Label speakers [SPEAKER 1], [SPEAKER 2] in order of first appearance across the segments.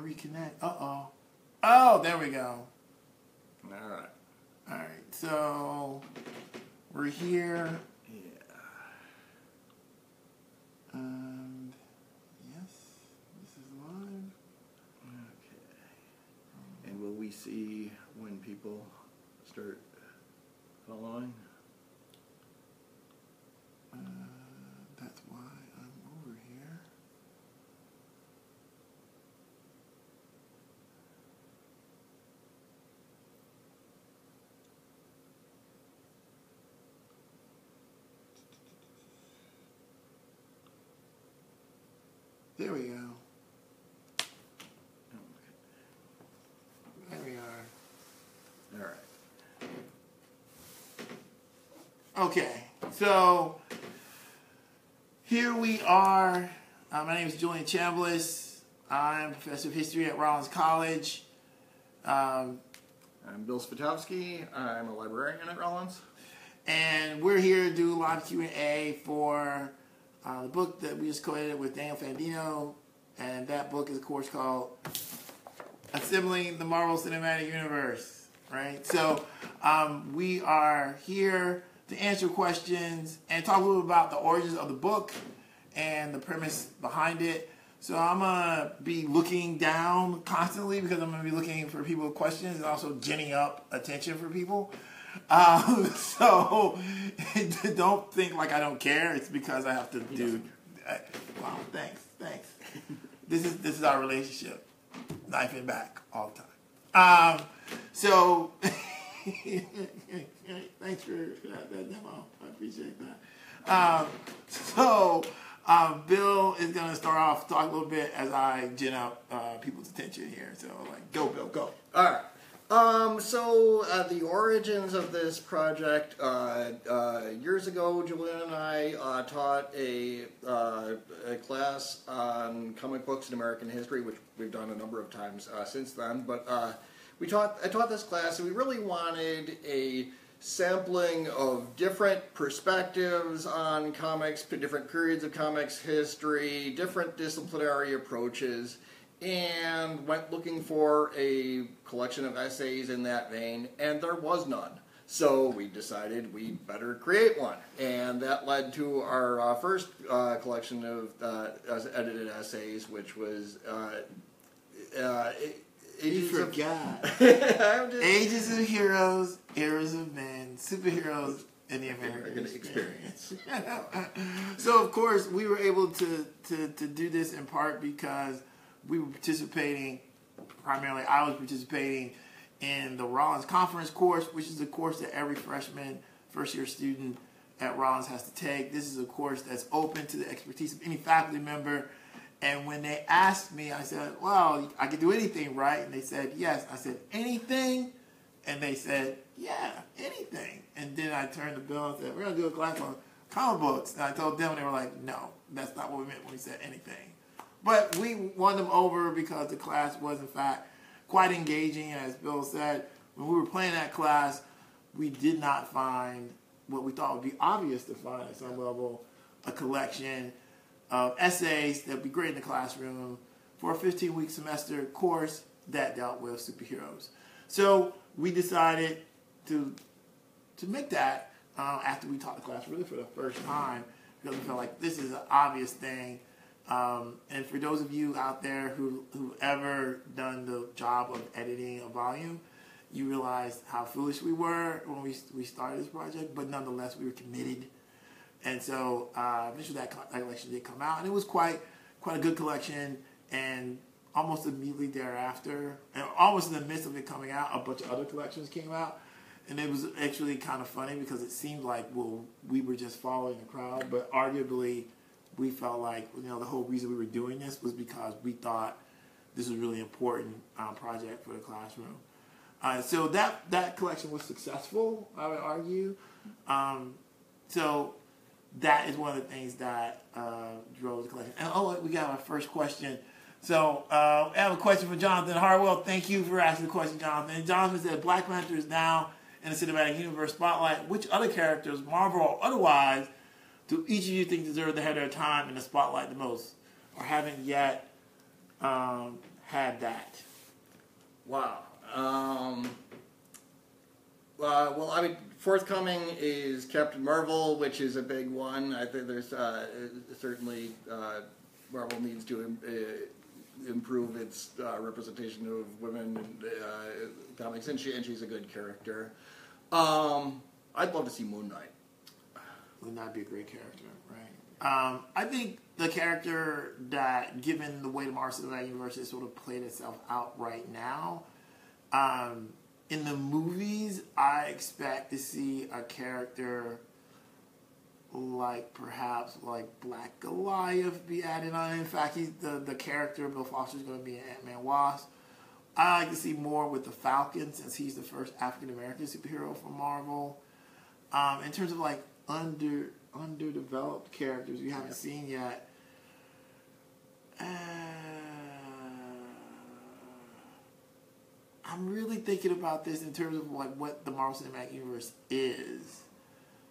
[SPEAKER 1] Reconnect. Uh oh. Oh, there we go.
[SPEAKER 2] All right.
[SPEAKER 1] All right. So we're here.
[SPEAKER 2] Yeah.
[SPEAKER 1] And yes, this is live.
[SPEAKER 2] Okay. And will we see when people start following?
[SPEAKER 1] Uh, that's why I'm over here. There we go. There we are.
[SPEAKER 2] All right.
[SPEAKER 1] Okay, so here we are. Uh, my name is Julian Chambliss. I'm professor of history at Rollins College. Um,
[SPEAKER 2] I'm Bill Svitavsky. I'm a librarian at Rollins.
[SPEAKER 1] and we're here to do a live Q&A for uh, the book that we just co-edited with Daniel Fandino. And that book is of course called Assembling the Marvel Cinematic Universe, right? So um, we are here to answer questions and talk a little about the origins of the book and the premise behind it. So I'm gonna be looking down constantly because I'm gonna be looking for people with questions and also ginning up attention for people. Um, so don't think like I don't care. It's because I have to do. I, wow, thanks, thanks. This is this is our relationship, knife and back all the time. Um, so thanks for that, that demo. I appreciate that. Um, so um, Bill is gonna start off talk a little bit as I gin up uh, people's attention here. So like, go Bill, go.
[SPEAKER 2] All right. Um, so uh, the origins of this project, uh, uh, years ago, Julian and I uh, taught a, uh, a class on comic books and American history, which we've done a number of times uh, since then. But we taught I taught this class, and we really wanted a sampling of different perspectives on comics, different periods of comics history, different disciplinary approaches and went looking for a collection of essays in that vein, and there was none. So we decided we better create one, and that led to our uh, first uh, collection of uh, edited essays, which was uh, uh,
[SPEAKER 1] You
[SPEAKER 2] Ages of-
[SPEAKER 1] forgot.
[SPEAKER 2] I'm just-
[SPEAKER 1] Ages of heroes, eras of men, superheroes in the American,
[SPEAKER 2] American
[SPEAKER 1] experience. so of course we were able to, to, to do this in part because we were participating primarily I was participating in the Rollins conference course, which is a course that every freshman, first year student at Rollins has to take. This is a course that's open to the expertise of any faculty member. And when they asked me, I said, Well, I can do anything, right? And they said, Yes. I said, Anything? And they said, Yeah, anything. And then I turned to Bill and said, We're going to do a class on comic books. And I told them, and they were like, No, that's not what we meant when we said anything. But we won them over because the class was, in fact, quite engaging. As Bill said, when we were playing that class, we did not find what we thought would be obvious to find at some level a collection of essays that would be great in the classroom for a 15 week semester course that dealt with superheroes. So we decided to to make that uh, after we taught the class really for the first time because we felt like this is an obvious thing. Um, and for those of you out there who who ever done the job of editing a volume, you realize how foolish we were when we we started this project. But nonetheless, we were committed, and so uh, eventually that that collection did come out, and it was quite quite a good collection. And almost immediately thereafter, and almost in the midst of it coming out, a bunch of other collections came out. And it was actually kind of funny because it seemed like, well, we were just following the crowd, but arguably, we felt like, you know, the whole reason we were doing this was because we thought this was really important um, project for the classroom. Uh, so that that collection was successful, I would argue. Um, so that is one of the things that uh, drove the collection. And oh, we got our first question. So uh, I have a question for Jonathan Harwell. Thank you for asking the question, Jonathan. And Jonathan said, Black Panther is now in the cinematic universe spotlight. Which other characters, Marvel or otherwise, do each of you think deserve the head of time in the spotlight the most, or haven't yet um, had that?
[SPEAKER 2] Wow. Um, uh, well, I mean, forthcoming is Captain Marvel, which is a big one. I think there's uh, certainly uh, Marvel needs to im- uh, improve its uh, representation of women in uh, comics, and, she, and she's a good character. Um, I'd love to see Moon Knight.
[SPEAKER 1] Would not be a great character, right? Um, I think the character that, given the way the Marvel Cinematic Universe has sort of played itself out right now, um, in the movies, I expect to see a character like perhaps like Black Goliath be added on. In fact, he's the the character Bill Foster is going to be an Ant Man Wasp. I like to see more with the Falcon since he's the first African American superhero from Marvel. Um, in terms of like under underdeveloped characters you haven't seen yet. Uh, I'm really thinking about this in terms of like what the Marvel Cinematic Universe is.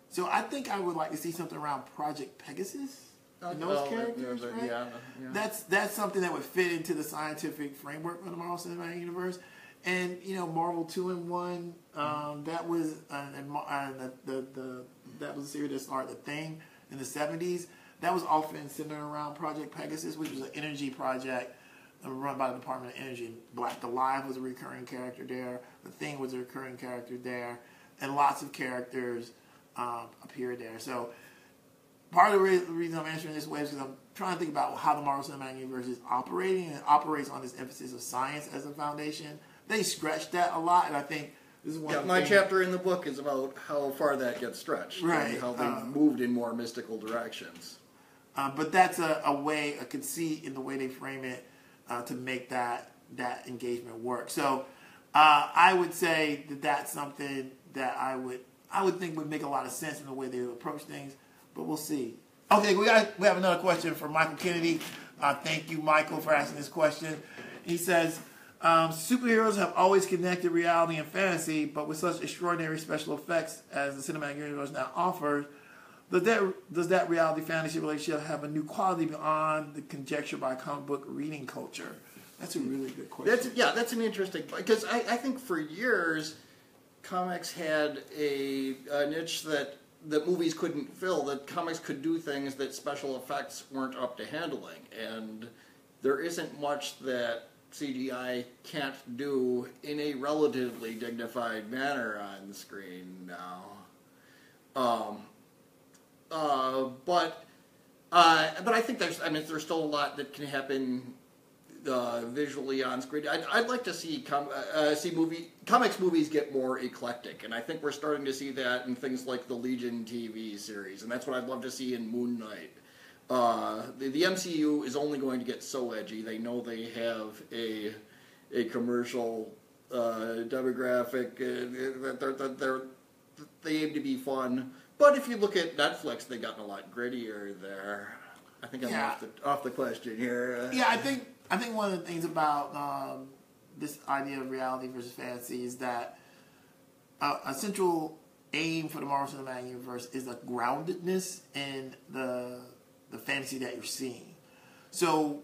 [SPEAKER 1] So I think I would like to see something around Project Pegasus. And those
[SPEAKER 2] Oh,
[SPEAKER 1] characters,
[SPEAKER 2] yeah,
[SPEAKER 1] right?
[SPEAKER 2] yeah, yeah.
[SPEAKER 1] That's that's something that would fit into the scientific framework of the Marvel Cinematic Universe. And you know, Marvel Two-in-One, um, that was uh, and, uh, the, the the that was a series that started the thing in the seventies. That was often centered around Project Pegasus, which was an energy project uh, run by the Department of Energy. Black Goliath was a recurring character there. The Thing was a recurring character there, and lots of characters um, appeared there. So part of the reason I'm answering this way is because I'm trying to think about how the Marvel Cinematic Universe is operating, and it operates on this emphasis of science as a foundation. They stretch that a lot, and I think this is one.
[SPEAKER 2] Yeah, my chapter in the book is about how far that gets stretched, and
[SPEAKER 1] Right,
[SPEAKER 2] how they've
[SPEAKER 1] uh,
[SPEAKER 2] moved in more mystical directions.
[SPEAKER 1] Uh, but that's a, a way, a conceit in the way they frame it uh, to make that that engagement work. So uh, I would say that that's something that I would I would think would make a lot of sense in the way they would approach things. But we'll see. Okay, we got we have another question from Michael Kennedy. Uh, thank you, Michael, for asking this question. He says. Um, superheroes have always connected reality and fantasy, but with such extraordinary special effects as the cinematic universe now offers, does that does that reality fantasy relationship have a new quality beyond the conjecture by comic book reading culture? That's a really good question.
[SPEAKER 2] That's yeah, that's an interesting because I, I think for years comics had a, a niche that that movies couldn't fill. That comics could do things that special effects weren't up to handling, and there isn't much that CGI can't do in a relatively dignified manner on screen now. Um, uh, but uh, but I think there's I mean there's still a lot that can happen uh, visually on screen. I'd, I'd like to see com- uh, see movie comics movies get more eclectic, and I think we're starting to see that in things like the Legion TV series, and that's what I'd love to see in Moon Knight. Uh, the, the MCU is only going to get so edgy. They know they have a a commercial uh, demographic. Uh, they're, they're, they're, they aim to be fun. But if you look at Netflix, they've gotten a lot grittier there. I think I'm
[SPEAKER 1] Yeah.
[SPEAKER 2] off the off the question here. Uh,
[SPEAKER 1] yeah, I think I think one of the things about um, this idea of reality versus fantasy is that a, a central aim for the Marvel Cinematic Universe is a groundedness in the the fantasy that you're seeing. So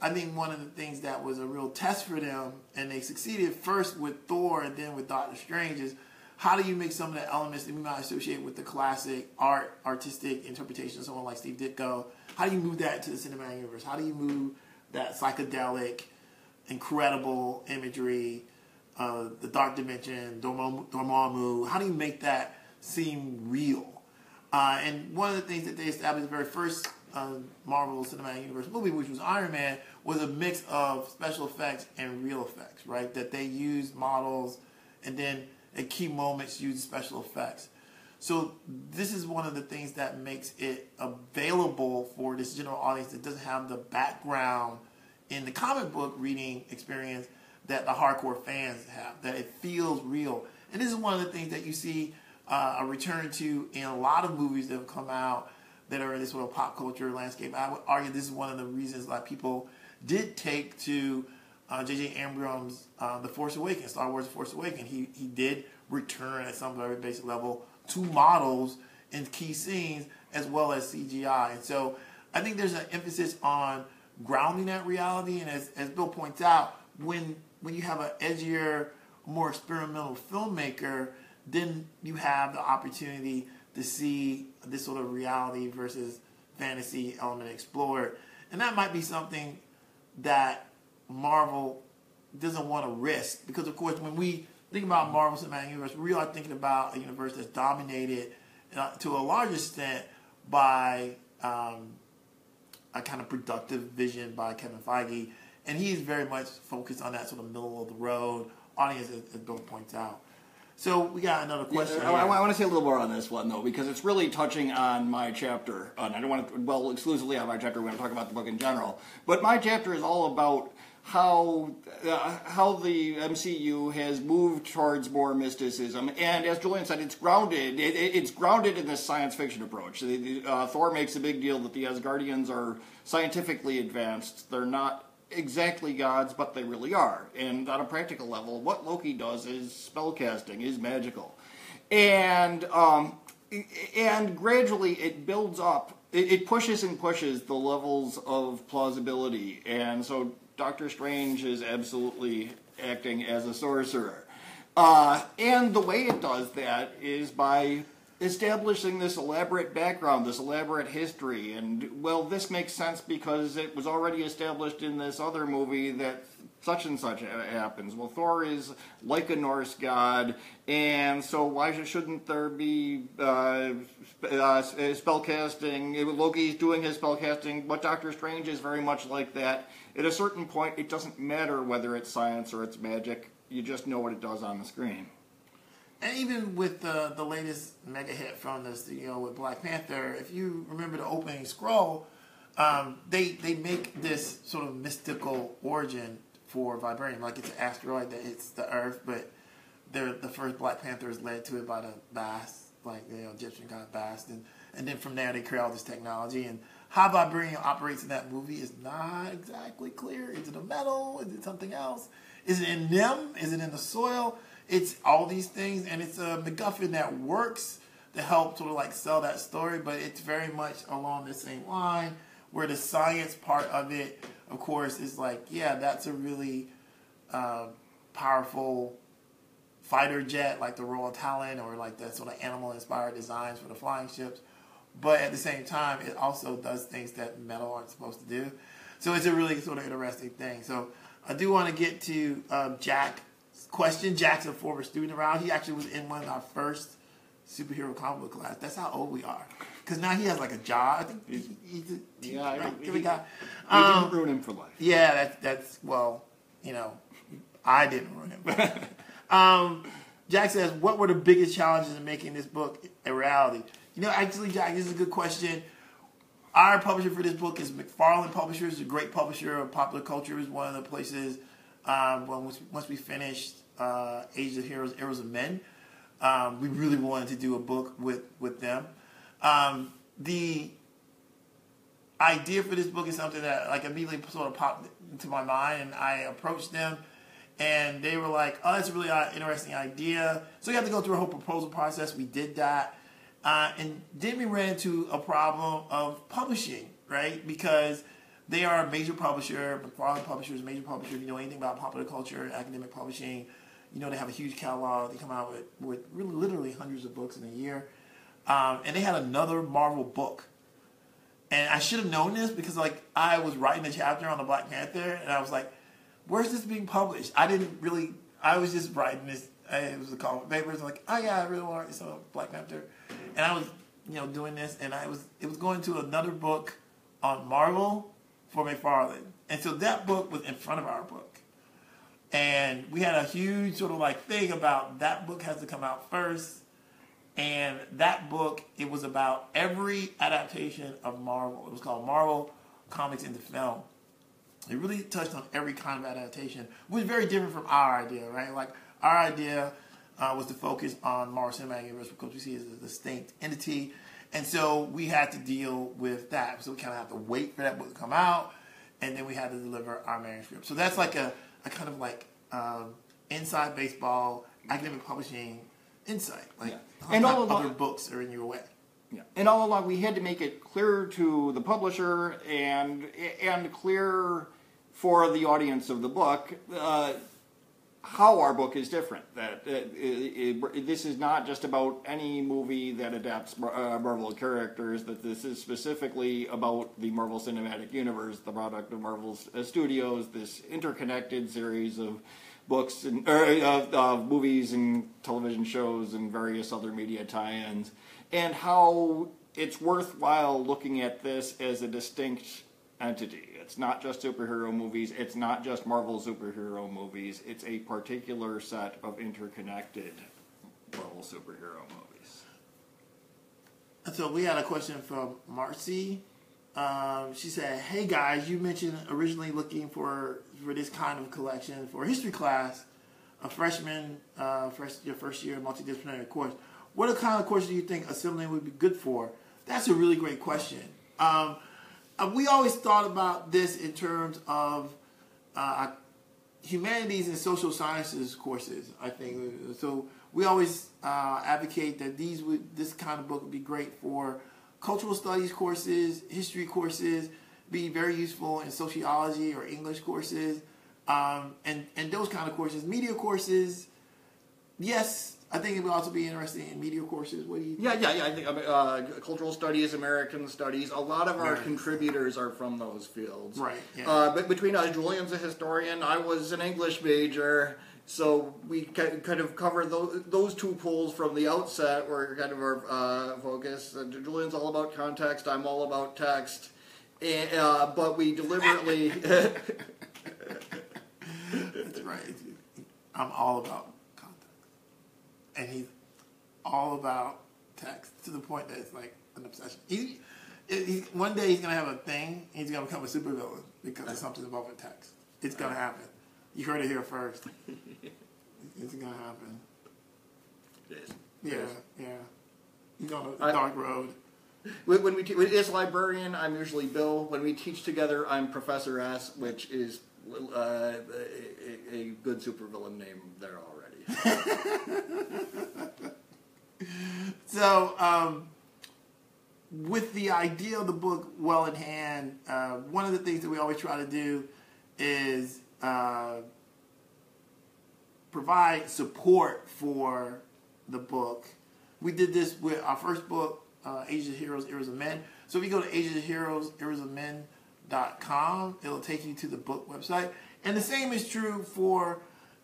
[SPEAKER 1] I think one of the things that was a real test for them, and they succeeded first with Thor and then with Doctor Strange, is how do you make some of the elements that we might associate with the classic art, artistic interpretation of someone like Steve Ditko? How do you move that to the cinematic universe? How do you move that psychedelic, incredible imagery, uh, the dark dimension, Dormammu? How do you make that seem real? Uh, and one of the things that they established the very first uh, Marvel Cinematic Universe movie, which was Iron Man, was a mix of special effects and real effects, right? That they used models and then at key moments used special effects. So this is one of the things that makes it available for this general audience that doesn't have the background in the comic book reading experience that the hardcore fans have. That it feels real, and this is one of the things that you see uh, a return to in a lot of movies that have come out that are in this sort of pop culture landscape. I would argue this is one of the reasons why people did take to uh, J.J. Abrams' uh, The Force Awakens, Star Wars: The Force Awakens. He he did return at some very basic level to models in key scenes as well as CGI, and so I think there's an emphasis on grounding that reality. And as as Bill points out, when when you have an edgier, more experimental filmmaker, then you have the opportunity to see this sort of reality versus fantasy element explored, and that might be something that Marvel doesn't want to risk. Because, of course, when we think about Marvel Cinematic Universe, we are thinking about a universe that's dominated uh, to a large extent by um, a kind of productive vision by Kevin Feige, and he's very much focused on that sort of middle of the road. Audience, as, as Bill points out. So we got another question.
[SPEAKER 2] Yeah, I, I, want to say a little more on this one though, because it's really touching on my chapter. And I don't want to well exclusively on my chapter. We're going to talk about the book in general, but my chapter is all about how uh, how the MCU has moved towards more mysticism, and as Julian said, it's grounded. It, it's grounded in this science fiction approach. Uh, Thor makes a big deal that the Asgardians are scientifically advanced. They're not exactly gods, but they really are. And on a practical level, what Loki does is spellcasting, is magical, and um, and gradually it builds up. It, pushes and pushes the levels of plausibility, and so Doctor Strange is absolutely acting as a sorcerer. Uh, and the way it does that is by establishing this elaborate background, this elaborate history. And, well, this makes sense because it was already established in this other movie that such and such happens. Well, Thor is like a Norse god, and so why shouldn't there be uh, uh, spellcasting? Loki's doing his spellcasting, but Doctor Strange is very much like that. At a certain point, it doesn't matter whether it's science or it's magic. You just know what it does on the screen
[SPEAKER 1] and even with the the latest mega hit from the studio with Black Panther, if you remember the opening scroll, um, they they make this sort of mystical origin for vibranium, like it's an asteroid that hits the Earth, but they're, the first Black Panther is led to it by the Bast, like you know Egyptian god Bast, and and then from there they create all this technology and. How vibranium operates in that movie is not exactly clear. Is it a metal? Is it something else? Is it in them? Is it in the soil? It's all these things, and it's a MacGuffin that works to help sort of like sell that story, but it's very much along the same line where the science part of it, of course, is like, yeah, that's a really uh, powerful fighter jet like the Royal Talon or like the sort of animal inspired designs for the flying ships. But at the same time, it also does things that metal aren't supposed to do. So it's a really sort of interesting thing. So I do want to get to um, Jack question. Jackson, former student around, he actually was in one of our first superhero comic book class. That's how old we are. Because now he has like a job. I think he, he's a teacher, yeah, right?
[SPEAKER 2] he, guy. Um, didn't ruin him for life.
[SPEAKER 1] Yeah, that's that's well, you know, I didn't ruin him. um, Jack says, "What were the biggest challenges in making this book a reality?" You know, actually, Jack, this is a good question. Our publisher for this book is McFarland Publishers, a great publisher of popular culture. is one of the places um, once, once we finished uh, Age of Heroes, Heroes of Men, um, we really wanted to do a book with with them. Um, the idea for this book is something that like immediately sort of popped into my mind, and I approached them, and they were like, "Oh, that's a really uh, interesting idea." So we had to go through a whole proposal process. We did that, uh, and then we ran into a problem of publishing, right? Because they are a major publisher, McFarland Publishers, major publisher. If you know anything about popular culture, academic publishing, you know they have a huge catalog. They come out with, with really literally hundreds of books in a year. Um, and they had another Marvel book. And I should have known this because like I was writing a chapter on the Black Panther and I was like, where's this being published? I didn't really I was just writing this it was a comic papers like, oh yeah, I really want to write some Black Panther. And I was, you know, doing this and I was it was going to another book on Marvel for McFarland. And so that book was in front of our book. And we had a huge sort of like thing about that book has to come out first. And that book, it was about every adaptation of Marvel. It was called Marvel Comics into Film. It really touched on every kind of adaptation, which is very different from our idea, right? Like our idea uh, was to focus on Marvel Cinematic Universe because we see it as a distinct entity and so we had to deal with that. So we kind of have to wait for that book to come out, and then we had to deliver our manuscript. So that's like a, a kind of like um, inside baseball academic publishing insight. Like yeah. and all along, other books are in your way.
[SPEAKER 2] Yeah. And all along, we had to make it clear to the publisher and and clear for the audience of the book uh, how our book is different. That uh, it, it, this is not just about any movie that adapts uh, Marvel characters. That this is specifically about the Marvel Cinematic Universe, the product of Marvel uh, Studios. This interconnected series of books and of, of movies and television shows and various other media tie-ins, and how it's worthwhile looking at this as a distinct entity. It's not just superhero movies. It's not just Marvel superhero movies. It's a particular set of interconnected Marvel superhero movies.
[SPEAKER 1] So we had a question from Marcy. Um, she said, "Hey guys, you mentioned originally looking for for this kind of collection for history class, a freshman, uh, first your first year multidisciplinary course. What kind of courses do you think assembling would be good for?" That's a really great question. Um, we always thought about this in terms of uh, humanities and social sciences courses. I think so. We always uh, advocate that these would this kind of book would be great for cultural studies courses, history courses, be very useful in sociology or English courses, um, and and those kind of courses. Media courses, yes, I think it would also be interesting in media courses. What do you?
[SPEAKER 3] Yeah, yeah, yeah. I think uh, cultural studies, American studies. A lot of our
[SPEAKER 1] American
[SPEAKER 3] contributors are from those fields.
[SPEAKER 1] Right, yeah.
[SPEAKER 3] Uh, but between us, Julian's a historian. I was an English major. So we kind of cover those, those two pools from the outset. Were kind of our uh, focus. Uh, Julian's all about context. I'm all about text. And, uh, but we deliberately.
[SPEAKER 1] That's right. I'm all about and he's all about text to the point that it's like an obsession. He, he, one day he's gonna have a thing. He's gonna become a supervillain because of something involving text. It's gonna happen. You heard it here first. it's gonna happen.
[SPEAKER 3] Yes.
[SPEAKER 1] Yeah,
[SPEAKER 3] Yes.
[SPEAKER 1] yeah. He's on a
[SPEAKER 3] I-
[SPEAKER 1] dark road.
[SPEAKER 3] When we te- when as librarian, I'm usually Bill. When we teach together, I'm Professor S, which is uh, a- a good supervillain name there already.
[SPEAKER 1] So, um, with the idea of the book well in hand, uh, one of the things that we always try to do is uh, provide support for the book. We did this with our first book, uh, of Heroes, Eras of Men. So if you go to of Heroes, Eras of Men.com, it'll take you to the book website. And the same is true for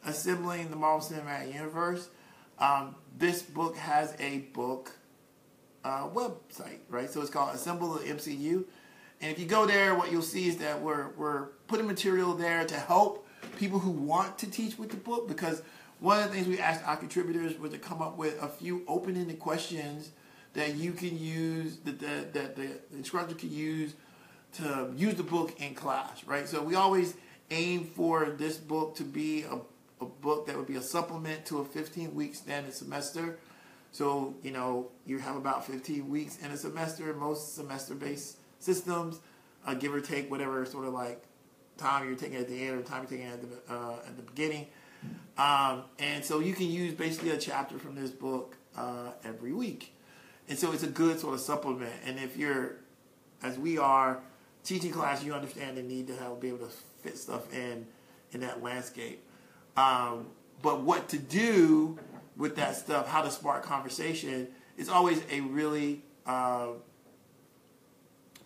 [SPEAKER 1] assembling the Marvel Cinematic Universe. Um, this book has a book uh, website, right? So it's called Assemble the MCU. And if you go there, what you'll see is that we're, we're putting material there to help people who want to teach with the book because one of the things we asked our contributors was to come up with a few open-ended questions that you can use, that the, that the instructor can use to use the book in class, right? So we always aim for this book to be a, a book that would be a supplement to a 15-week standard semester. So, you know, you have about 15 weeks in a semester, most semester-based systems, uh, give or take whatever sort of like time you're taking at the end or time you're taking at the, uh, at the beginning. Um, and so you can use basically a chapter from this book uh, every week. And so it's a good sort of supplement. And if you're, as we are, teaching class, you understand the need to have be able to fit stuff in in that landscape. Um, but what to do with that stuff, how to spark conversation, is always a really uh,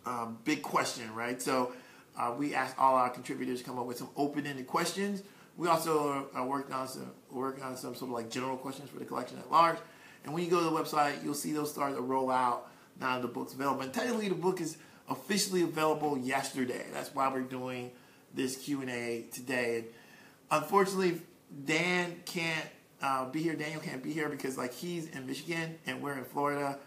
[SPEAKER 1] um, big question, right? So uh, we asked all our contributors to come up with some open-ended questions. We also are, are working on some working on some sort of like general questions for the collection at large. And when you go to the website, you'll see those start to roll out now the book's available. And technically, the book is officially available yesterday. That's why we're doing this Q and A today. And unfortunately, Dan can't uh, be here. Daniel can't be here because like he's in Michigan and we're in Florida,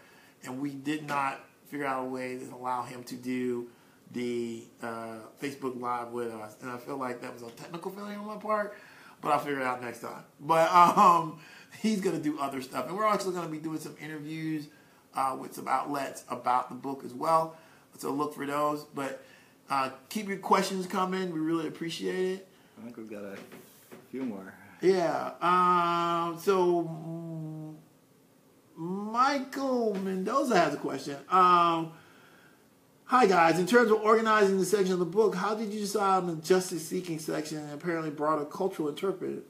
[SPEAKER 1] and we did not figure out a way to allow him to do the uh, Facebook Live with us. And I feel like that was a technical failure on my part, but I'll figure it out next time. But um, he's going to do other stuff. And we're also going to be doing some interviews uh, with some outlets about the book as well. So look for those. But uh, keep your questions coming. We really appreciate it.
[SPEAKER 2] I think we've got a few more.
[SPEAKER 1] Yeah. Um, so mm, Michael Mendoza has a question. Um, Hi guys. In terms of organizing the section of the book, how did you decide on the justice seeking section and apparently broader cultural interpret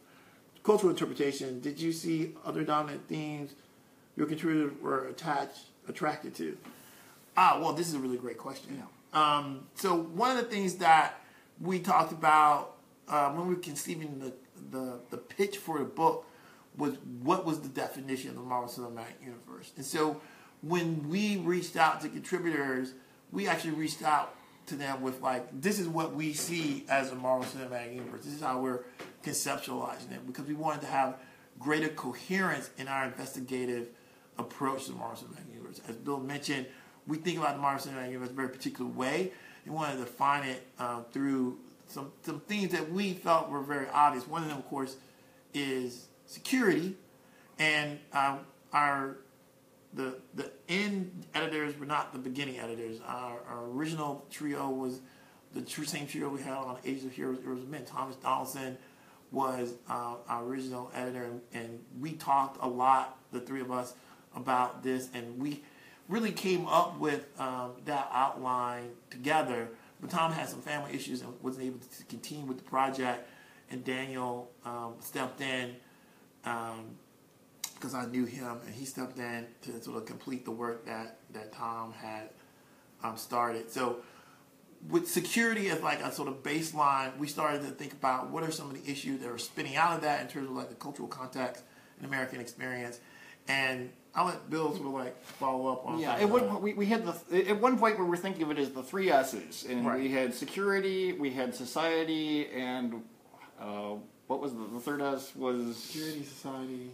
[SPEAKER 1] cultural interpretation? Did you see other dominant themes your contributors were attached attracted to? Ah, well, this is a really great question. Um, so one of the things that we talked about uh, when we were conceiving the, the the pitch for the book was what was the definition of the Marvel Cinematic Universe, and so when we reached out to contributors, we actually reached out to them with like, this is what we see as a Marvel Cinematic Universe. This is how we're conceptualizing it because we wanted to have greater coherence in our investigative approach to the Marvel Cinematic Universe. As Bill mentioned, we think about the Marvel Cinematic Universe in a very particular way and wanted to define it uh, through some, some things that we felt were very obvious. One of them, of course, is security. And uh, our the the end editors were not the beginning editors. Our, our original trio was the true same trio we had on Age of Heroes. It was men. Thomas Donaldson was uh, our original editor, and, and we talked a lot, the three of us, about this, and we really came up with um, that outline together. But Tom had some family issues and wasn't able to continue with the project, and Daniel um, stepped in. Um, because I knew him, and he stepped in to sort of complete the work that that Tom had um, started. So, with security as like a sort of baseline, we started to think about what are some of the issues that are spinning out of that in terms of like the cultural context and American experience. And I'll let Bill sort of like follow up on.
[SPEAKER 2] Yeah, at one point we, we had the at one point we were thinking of it as the three S's, and
[SPEAKER 1] Right.
[SPEAKER 2] we had security, we had society, and uh, what was the, the third S was
[SPEAKER 1] security society.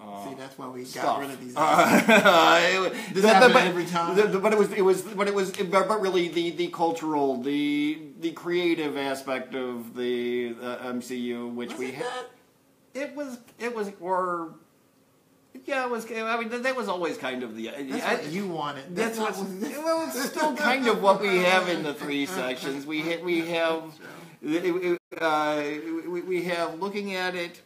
[SPEAKER 2] Uh,
[SPEAKER 1] See, that's why we got rid of these.
[SPEAKER 2] Uh, it-
[SPEAKER 1] This
[SPEAKER 2] the-
[SPEAKER 1] happen
[SPEAKER 2] but,
[SPEAKER 1] every time?
[SPEAKER 2] the- the- but it was it was but it was but but really the the cultural the the creative aspect of the uh, MCU, which
[SPEAKER 1] Was
[SPEAKER 2] we had. It was it was or. Yeah, it was. I mean, that- that was always kind of the.
[SPEAKER 1] That's
[SPEAKER 2] I-
[SPEAKER 1] what you wanted.
[SPEAKER 2] That's
[SPEAKER 1] That's, what.
[SPEAKER 2] well, it's still kind of what we have in the three sections. We ha- we have uh, we, we have looking at it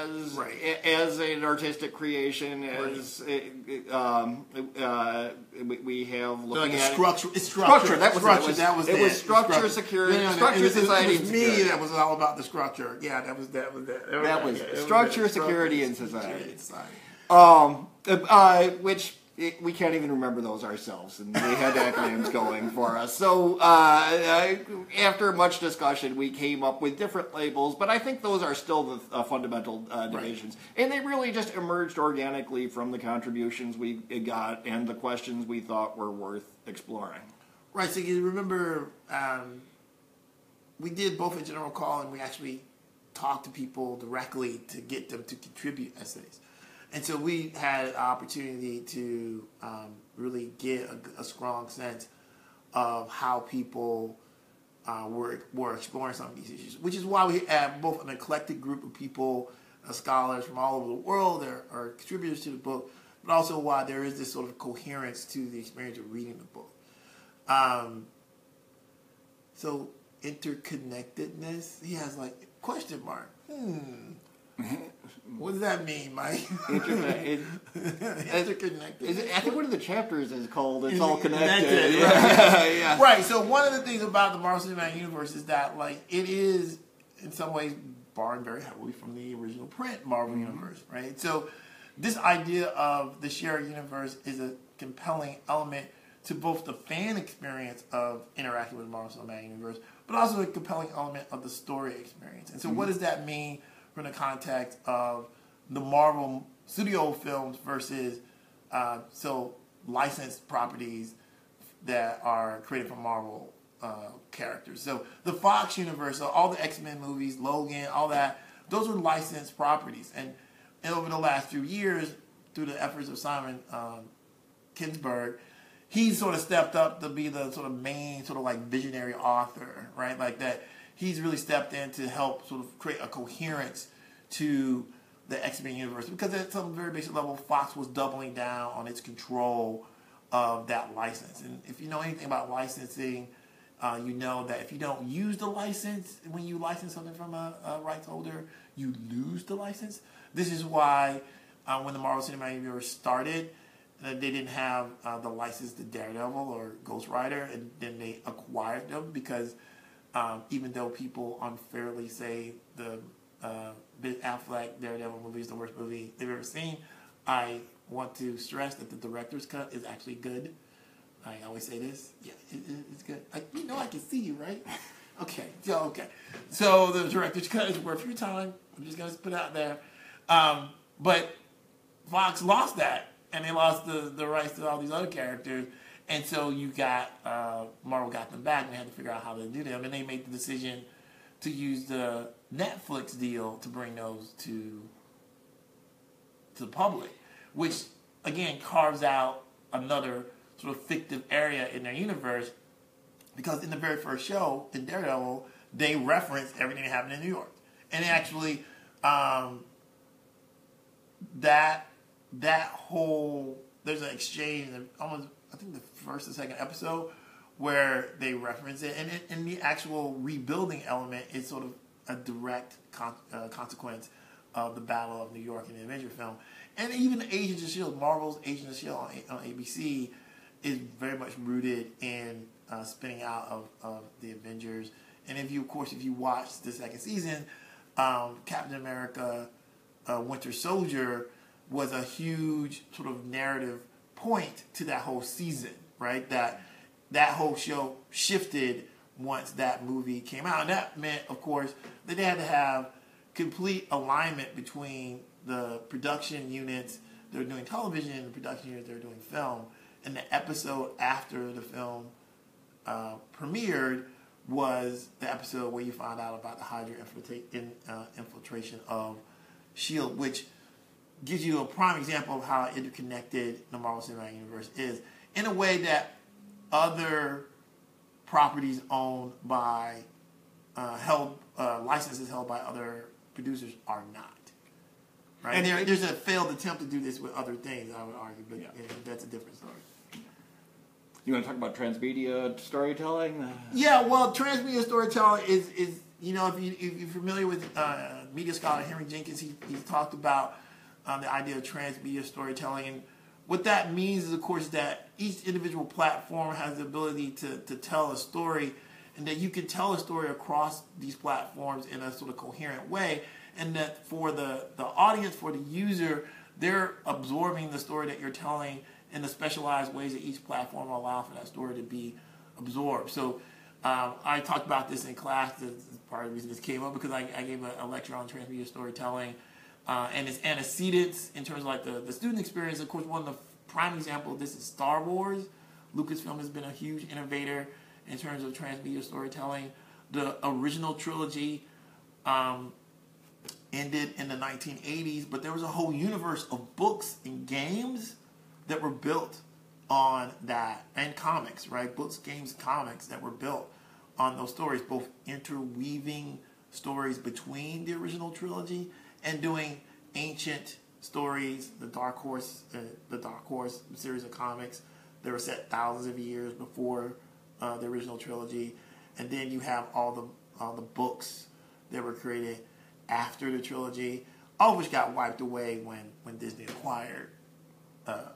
[SPEAKER 2] as
[SPEAKER 1] Right.
[SPEAKER 2] as an artistic creation, as uh, um, uh, we, have
[SPEAKER 1] So
[SPEAKER 2] looking
[SPEAKER 1] like
[SPEAKER 2] at
[SPEAKER 1] structure, it's structure.
[SPEAKER 2] Structure, that was it.
[SPEAKER 1] structure.
[SPEAKER 2] It was-
[SPEAKER 1] that was
[SPEAKER 2] it was structure, security-
[SPEAKER 1] No, no,
[SPEAKER 2] structure,
[SPEAKER 1] it was,
[SPEAKER 2] society,
[SPEAKER 1] It was me
[SPEAKER 2] security.
[SPEAKER 1] that was all about the structure. Yeah, that was that was that.
[SPEAKER 2] That was
[SPEAKER 1] yeah, it
[SPEAKER 2] structure, security, and society.
[SPEAKER 1] security, and society.
[SPEAKER 2] Um, uh, which it, we can't even remember those ourselves, and we had acronyms going for us. So, uh, uh, after much discussion, we came up with different labels, but I think those are still the uh, fundamental uh, divisions, and they really just emerged organically from the contributions we got and the questions we thought were worth exploring.
[SPEAKER 1] Right. So you remember, um, we did both a general call and we actually talked to people directly to get them to contribute essays. And so we had an opportunity to um, really get a, a strong sense of how people uh, were were exploring some of these issues, which is why we have both an eclectic group of people, uh, scholars from all over the world that are contributors to the book, but also why there is this sort of coherence to the experience of reading the book. Um, so interconnectedness, he has like question mark. Hmm. what does that mean, Mike?
[SPEAKER 2] Interconnect-
[SPEAKER 1] Interconnected.
[SPEAKER 2] Is it, I think one of the chapters is called "It's All Connected."
[SPEAKER 1] connected?
[SPEAKER 2] Yeah, yeah.
[SPEAKER 1] Right. So one of the things about the Marvel Cinematic Universe is that like it is in some ways borrowed very heavily from the original print Marvel mm-hmm. Universe, right? So this idea of the shared universe is a compelling element to both the fan experience of interacting with the Marvel Cinematic Universe, but also a compelling element of the story experience. And so what mm-hmm. does that mean from the context of the Marvel studio films versus uh, so licensed properties that are created from Marvel uh, characters. So the Fox universe, so all the X Men movies, Logan, all that, those were licensed properties. And, and over the last few years, through the efforts of Simon um, Kinberg, he sort of stepped up to be the sort of main sort of like visionary author, right? Like that. He's really stepped in to help sort of create a coherence to the X Men universe because at some very basic level, Fox was doubling down on its control of that license. And if you know anything about licensing, uh, you know that if you don't use the license when you license something from a, a rights holder, you lose the license. This is why uh, when the Marvel Cinematic Universe started, uh, they didn't have uh, the license to Daredevil or Ghost Rider, and then they acquired them because um, even though people unfairly say the uh, Ben Affleck Daredevil movie is the worst movie they've ever seen, I want to stress that the director's cut is actually good. I always say this. Yeah, it, it, it's good. I, you know I can see you, right? Okay, so okay. So the director's cut is worth your time. I'm just gonna put it out there. Um, but Fox lost that, and they lost the, the rights to all these other characters. And so you got uh, Marvel got them back, and they had to figure out how to do them. And they made the decision to use the Netflix deal to bring those to to the public, which again carves out another sort of fictive area in their universe. Because in the very first show in Daredevil, they reference everything that happened in New York, and actually um, that that whole there's an exchange almost I think the first and second episode where they reference it, and in the actual rebuilding element is sort of a direct con- uh, consequence of the Battle of New York in the Avenger film, and even Agents of Shield, Marvel's Agents of Shield on, on ABC is very much rooted in uh, spinning out of, of the Avengers. And if you, of course, if you watch the second season, um, Captain America, uh, Winter Soldier was a huge sort of narrative point to that whole season, right? That that whole show shifted once that movie came out, and that meant, of course, that they had to have complete alignment between the production units that were doing television and the production units that were doing film. And the episode after the film uh, premiered was the episode where you find out about the Hydra infiltra- in, uh, infiltration of Shield, which gives you a prime example of how interconnected the Marvel Cinematic Universe is in a way that other properties owned by uh, held uh, licenses held by other producers are not. Right? And there, there's a failed attempt to do this with other things, I would argue, but
[SPEAKER 2] Yeah.
[SPEAKER 1] yeah, that's a different story.
[SPEAKER 2] You want to talk about transmedia storytelling?
[SPEAKER 1] Yeah, well, transmedia storytelling is is you know if you if you're familiar with uh, media scholar Henry Jenkins, he he's talked about um, the idea of transmedia storytelling, and what that means is, of course, that each individual platform has the ability to to tell a story, and that you can tell a story across these platforms in a sort of coherent way, and that for the the audience, for the user, they're absorbing the story that you're telling in the specialized ways that each platform will allow for that story to be absorbed. So um, I talked about this in class. This is part of the reason this came up because I, I gave a, a lecture on transmedia storytelling uh, and its antecedents in terms of like the, the student experience. Of course, one of the prime example of this is Star Wars. Lucasfilm has been a huge innovator in terms of transmedia storytelling. The original trilogy um, ended in the 1980s, but there was a whole universe of books and games that were built on that, and comics, right? Books, games, comics that were built on those stories, both interweaving stories between the original trilogy and doing ancient stories. The Dark Horse, uh, the Dark Horse series of comics, they were set thousands of years before uh, the original trilogy, and then you have all the all the books that were created after the trilogy, all of which got wiped away when when Disney acquired uh,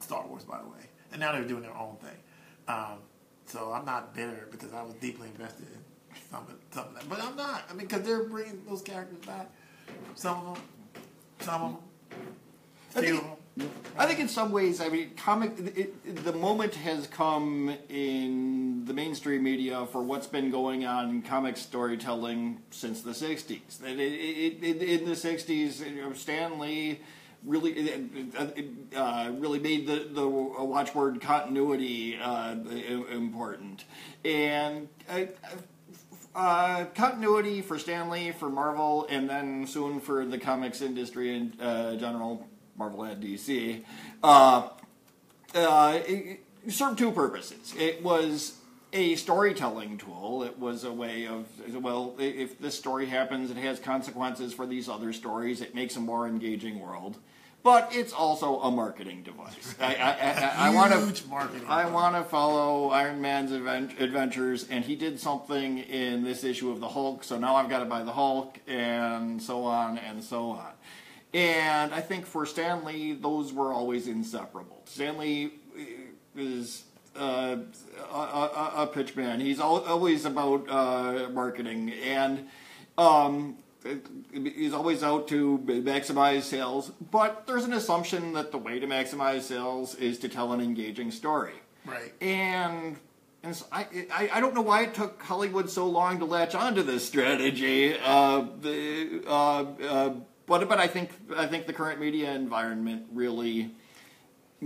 [SPEAKER 1] Star Wars, by the way, and now they're doing their own thing. Um, so I'm not bitter because I was deeply invested in some of, some that, but I'm not. I mean, because they're bringing those characters back. Some of them, some of them,
[SPEAKER 2] I
[SPEAKER 1] few of them.
[SPEAKER 2] I think in some ways, I mean, comic. It, it, the moment has come in the mainstream media for what's been going on in comic storytelling since the '60s. That it, in the '60s, you know, Stan Lee really uh, really made the the watchword continuity uh, important, and. Uh, uh, continuity for Stan Lee, for Marvel, and then soon for the comics industry in uh, general, Marvel and DC. Uh, uh, it served two purposes. It was a storytelling tool. It was a way of, well, if this story happens, it has consequences for these other stories. It makes a more engaging world. But it's also a marketing device. I, I, I, I want to. I want to follow Iron Man's advent- adventures, and he did something in this issue of the Hulk, so now I've got to buy the Hulk, and so on and so on. And I think for Stan Lee, those were always inseparable. Stan Lee is uh, a, a, a pitch man. He's always about uh, marketing, and um, he's always out to maximize sales. But there's an assumption that the way to maximize sales is to tell an engaging story.
[SPEAKER 1] Right.
[SPEAKER 2] And and so I, I, I don't know why it took Hollywood so long to latch onto this strategy. Uh, the, uh, uh, but but I think I think the current media environment really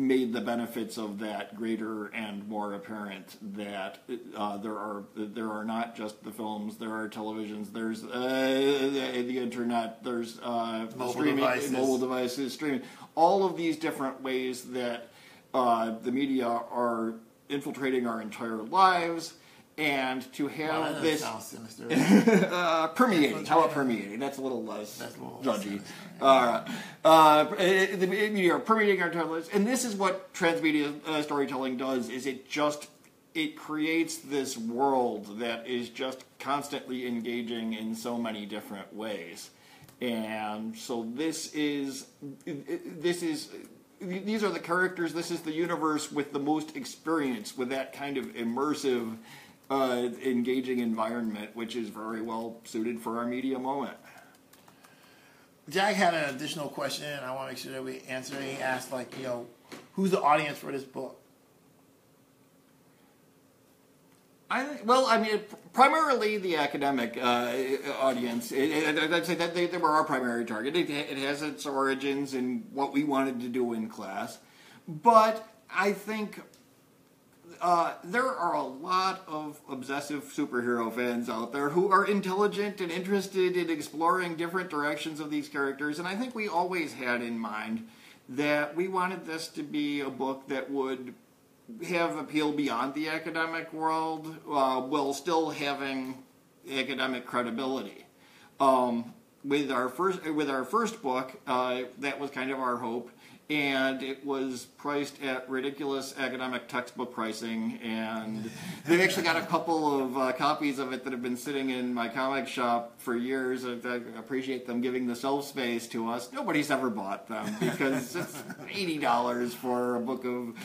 [SPEAKER 2] made the benefits of that greater and more apparent that uh, there are there are not just the films there are televisions there's uh, the, the, internet there's uh,
[SPEAKER 1] mobile
[SPEAKER 2] streaming
[SPEAKER 1] devices.
[SPEAKER 2] mobile devices streaming all of these different ways that uh, the media are infiltrating our entire lives and to have
[SPEAKER 1] Wow,
[SPEAKER 2] this uh, permeating. How about permeating? That's a little less
[SPEAKER 1] That's a little
[SPEAKER 2] judgy.
[SPEAKER 1] sinister,
[SPEAKER 2] Uh, uh, the media are permeating our entire and this is what transmedia uh, storytelling does: is it just it creates this world that is just constantly engaging in so many different ways, and so this is this is. These are the characters. This is the universe with the most experience with that kind of immersive uh, engaging environment, which is very well suited for our media moment.
[SPEAKER 1] Jack had an additional question, and I want to make sure that we answer it. He asked, like, you know, who's the audience for this book?
[SPEAKER 2] I think, well, I mean, primarily the academic uh, audience. It, it, I'd say that they, they were our primary target. It, it has its origins in what we wanted to do in class, but I think uh, there are a lot of obsessive superhero fans out there who are intelligent and interested in exploring different directions of these characters, and I think we always had in mind that we wanted this to be a book that would have appeal beyond the academic world uh, while still having academic credibility. Um, with our first with our first book, uh, that was kind of our hope, and it was priced at ridiculous academic textbook pricing. And they've actually got a couple of uh, copies of it that have been sitting in my comic shop for years. I, I appreciate them giving the shelf space to us. Nobody's ever bought them because it's eighty dollars for a book of.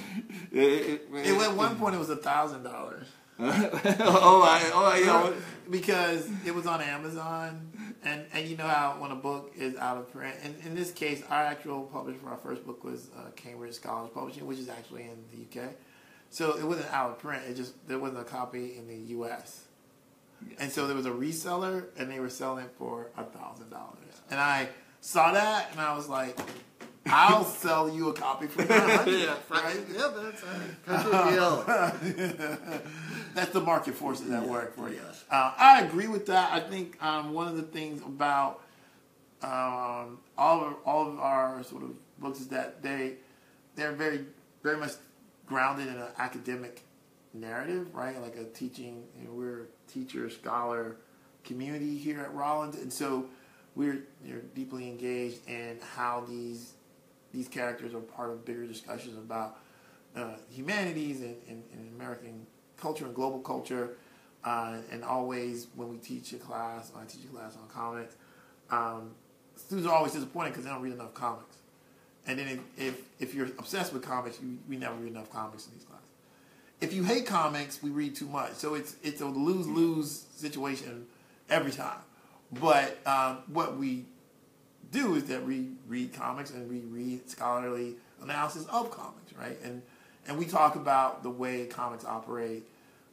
[SPEAKER 2] It,
[SPEAKER 1] It, at one point, it was a thousand dollars
[SPEAKER 2] oh, I, oh, I, know,
[SPEAKER 1] because it was on Amazon, and and you know how when a book is out of print. And in this case, our actual publisher for our first book was uh, Cambridge Scholars Publishing, which is actually in the UK. So it wasn't out of print. It just there wasn't a copy in the US. And so there was a reseller, and they were selling it for a thousand dollars. And I saw that, and I was like, "I'll sell you a copy for hundred,
[SPEAKER 2] Yeah,
[SPEAKER 1] right?"
[SPEAKER 3] Yeah, that's deal.
[SPEAKER 1] That's the market forces that work for you.
[SPEAKER 3] yes.
[SPEAKER 1] Uh, I agree with that. I think um, one of the things about um, all of all of our sort of books is that they they're very very much grounded in an academic narrative, right? Like a teaching. You know, we're a teacher scholar community here at Rollins, and so we're you're deeply engaged in how these these characters are part of bigger discussions about uh, humanities and, and, and American culture and global culture. Uh, and always, when we teach a class, I teach a class on comics, um, students are always disappointed because they don't read enough comics. And then if, if, if you're obsessed with comics, you, we never read enough comics in these classes. If you hate comics, we read too much. So it's it's a lose lose situation every time. But um, what we do is that we read comics and we read scholarly analysis of comics, right? And and we talk about the way comics operate,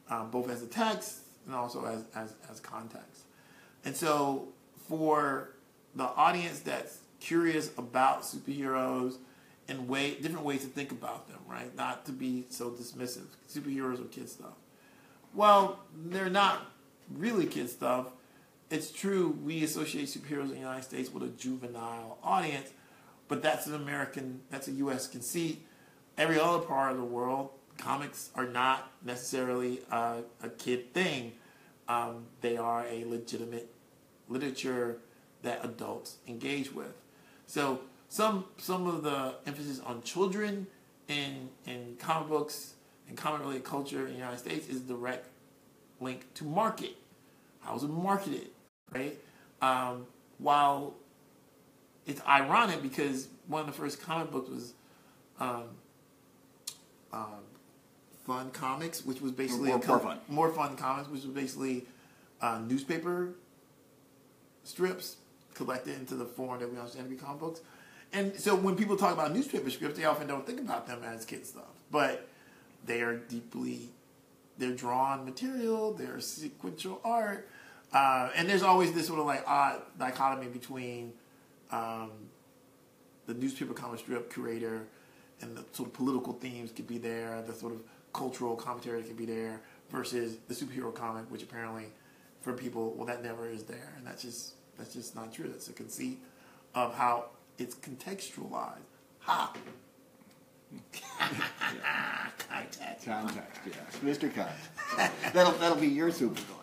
[SPEAKER 1] um, both as a text and also as, as as context. And so for the audience that's curious about superheroes and way different ways to think about them, right? Not to be so dismissive. Superheroes are kid stuff. Well, they're not really kid stuff. It's true we associate superheroes in the United States with a juvenile audience, but that's an American, that's a U.S. conceit. Every other part of the world, comics are not necessarily a, a kid thing. Um, they are a legitimate literature that adults engage with. So some some of the emphasis on children in in comic books and comic related culture in the United States is direct link to market. How is it marketed, right? Um, while it's ironic because one of the first comic books was um, um, Fun Comics, which was basically
[SPEAKER 2] More-
[SPEAKER 1] a co-
[SPEAKER 2] more fun.
[SPEAKER 1] more fun comics, which was basically uh, newspaper strips collected into the form that we understand to be comic books. And so when people talk about newspaper strips, they often don't think about them as kid stuff, but they are deeply they're drawn material, they're sequential art, uh, and there's always this sort of like odd dichotomy between um, the newspaper comic strip curator and the sort of political themes could be there, the sort of cultural commentary could be there, versus the superhero comic, which apparently for people, well, that never is there, and that's just that's just not true. That's a conceit of how it's contextualized. Ha! Context.
[SPEAKER 2] Context, yes. Mr. Context. that'll, that'll be your super villain. Mr.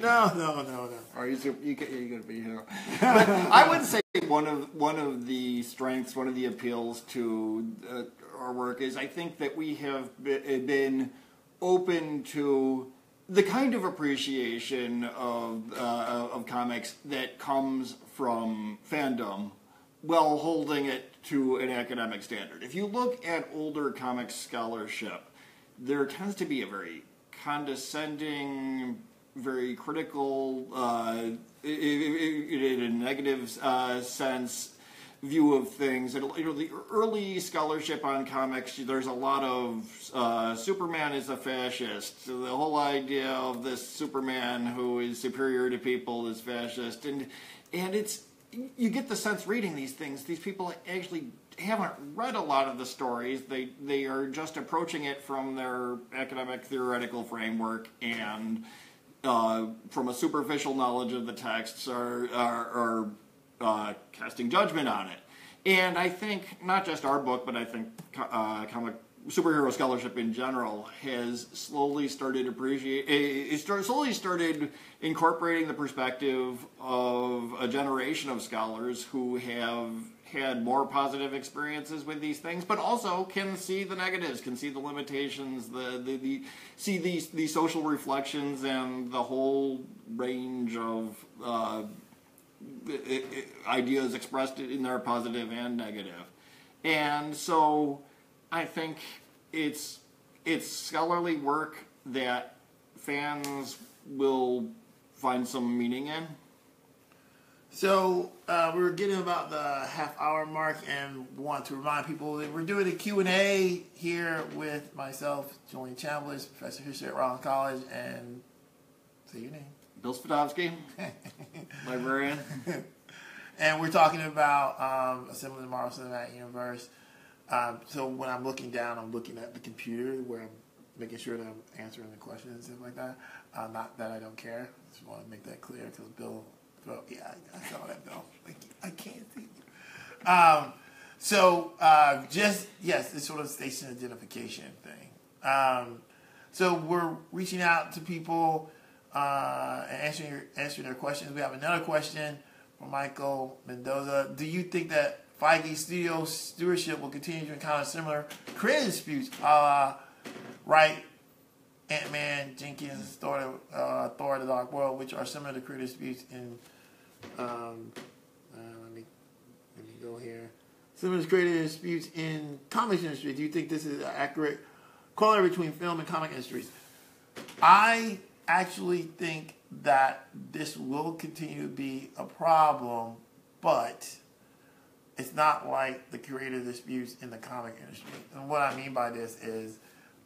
[SPEAKER 1] No, no, no, no.
[SPEAKER 2] Are you you you're going to be a hero? but I would say one of one of the strengths, one of the appeals to uh, our work is I think that we have been open to the kind of appreciation of uh, of comics that comes from fandom, while holding it to an academic standard. If you look at older comics scholarship, there tends to be a very condescending, very critical, uh, in a negative uh, sense, view of things. You know, the early scholarship on comics, there's a lot of uh, Superman is a fascist. So the whole idea of this Superman who is superior to people is fascist, and and it's you get the sense reading these things, these people actually haven't read a lot of the stories. They they are just approaching it from their academic theoretical framework and uh, from a superficial knowledge of the texts are are, are uh, casting judgment on it. And I think not just our book, but I think uh, comic superhero scholarship in general has slowly started appreciate eh, it start, slowly started incorporating the perspective of a generation of scholars who have had more positive experiences with these things, but also can see the negatives, can see the limitations, the the, the see these these social reflections and the whole range of uh, ideas expressed in there, positive and negative. And so I think it's it's scholarly work that fans will find some meaning in.
[SPEAKER 1] So uh, we're getting about the half hour mark, and want to remind people that we're doing a Q and A here with myself, Julian Chambliss, professor of history at Rollins College, and say your name.
[SPEAKER 2] Bill Svitavsky, librarian.
[SPEAKER 1] and we're talking about um, assembling the Marvel Cinematic Universe. Um, so when I'm looking down, I'm looking at the computer where I'm making sure that I'm answering the questions and stuff like that. Uh, not that I don't care. Just want to make that clear because Bill, Bill, yeah, I, I saw that Bill. Like, I can't you. Um, so uh, just yes, this sort of station identification thing. Um, so we're reaching out to people uh, and answering your, answering their questions. We have another question from Michael Mendoza. Do you think that Feige Studio stewardship will continue to encounter similar creative disputes, uh, right? Ant Man, Jenkins, Thor, uh, Thor: The Dark World, which are similar to creative disputes in. Um, uh, let me let me go here. Similar creative disputes in comics industry. Do you think this is accurate corollary between film and comic industries? I actually think that this will continue to be a problem, but it's not like the creative disputes in the comic industry. And what I mean by this is,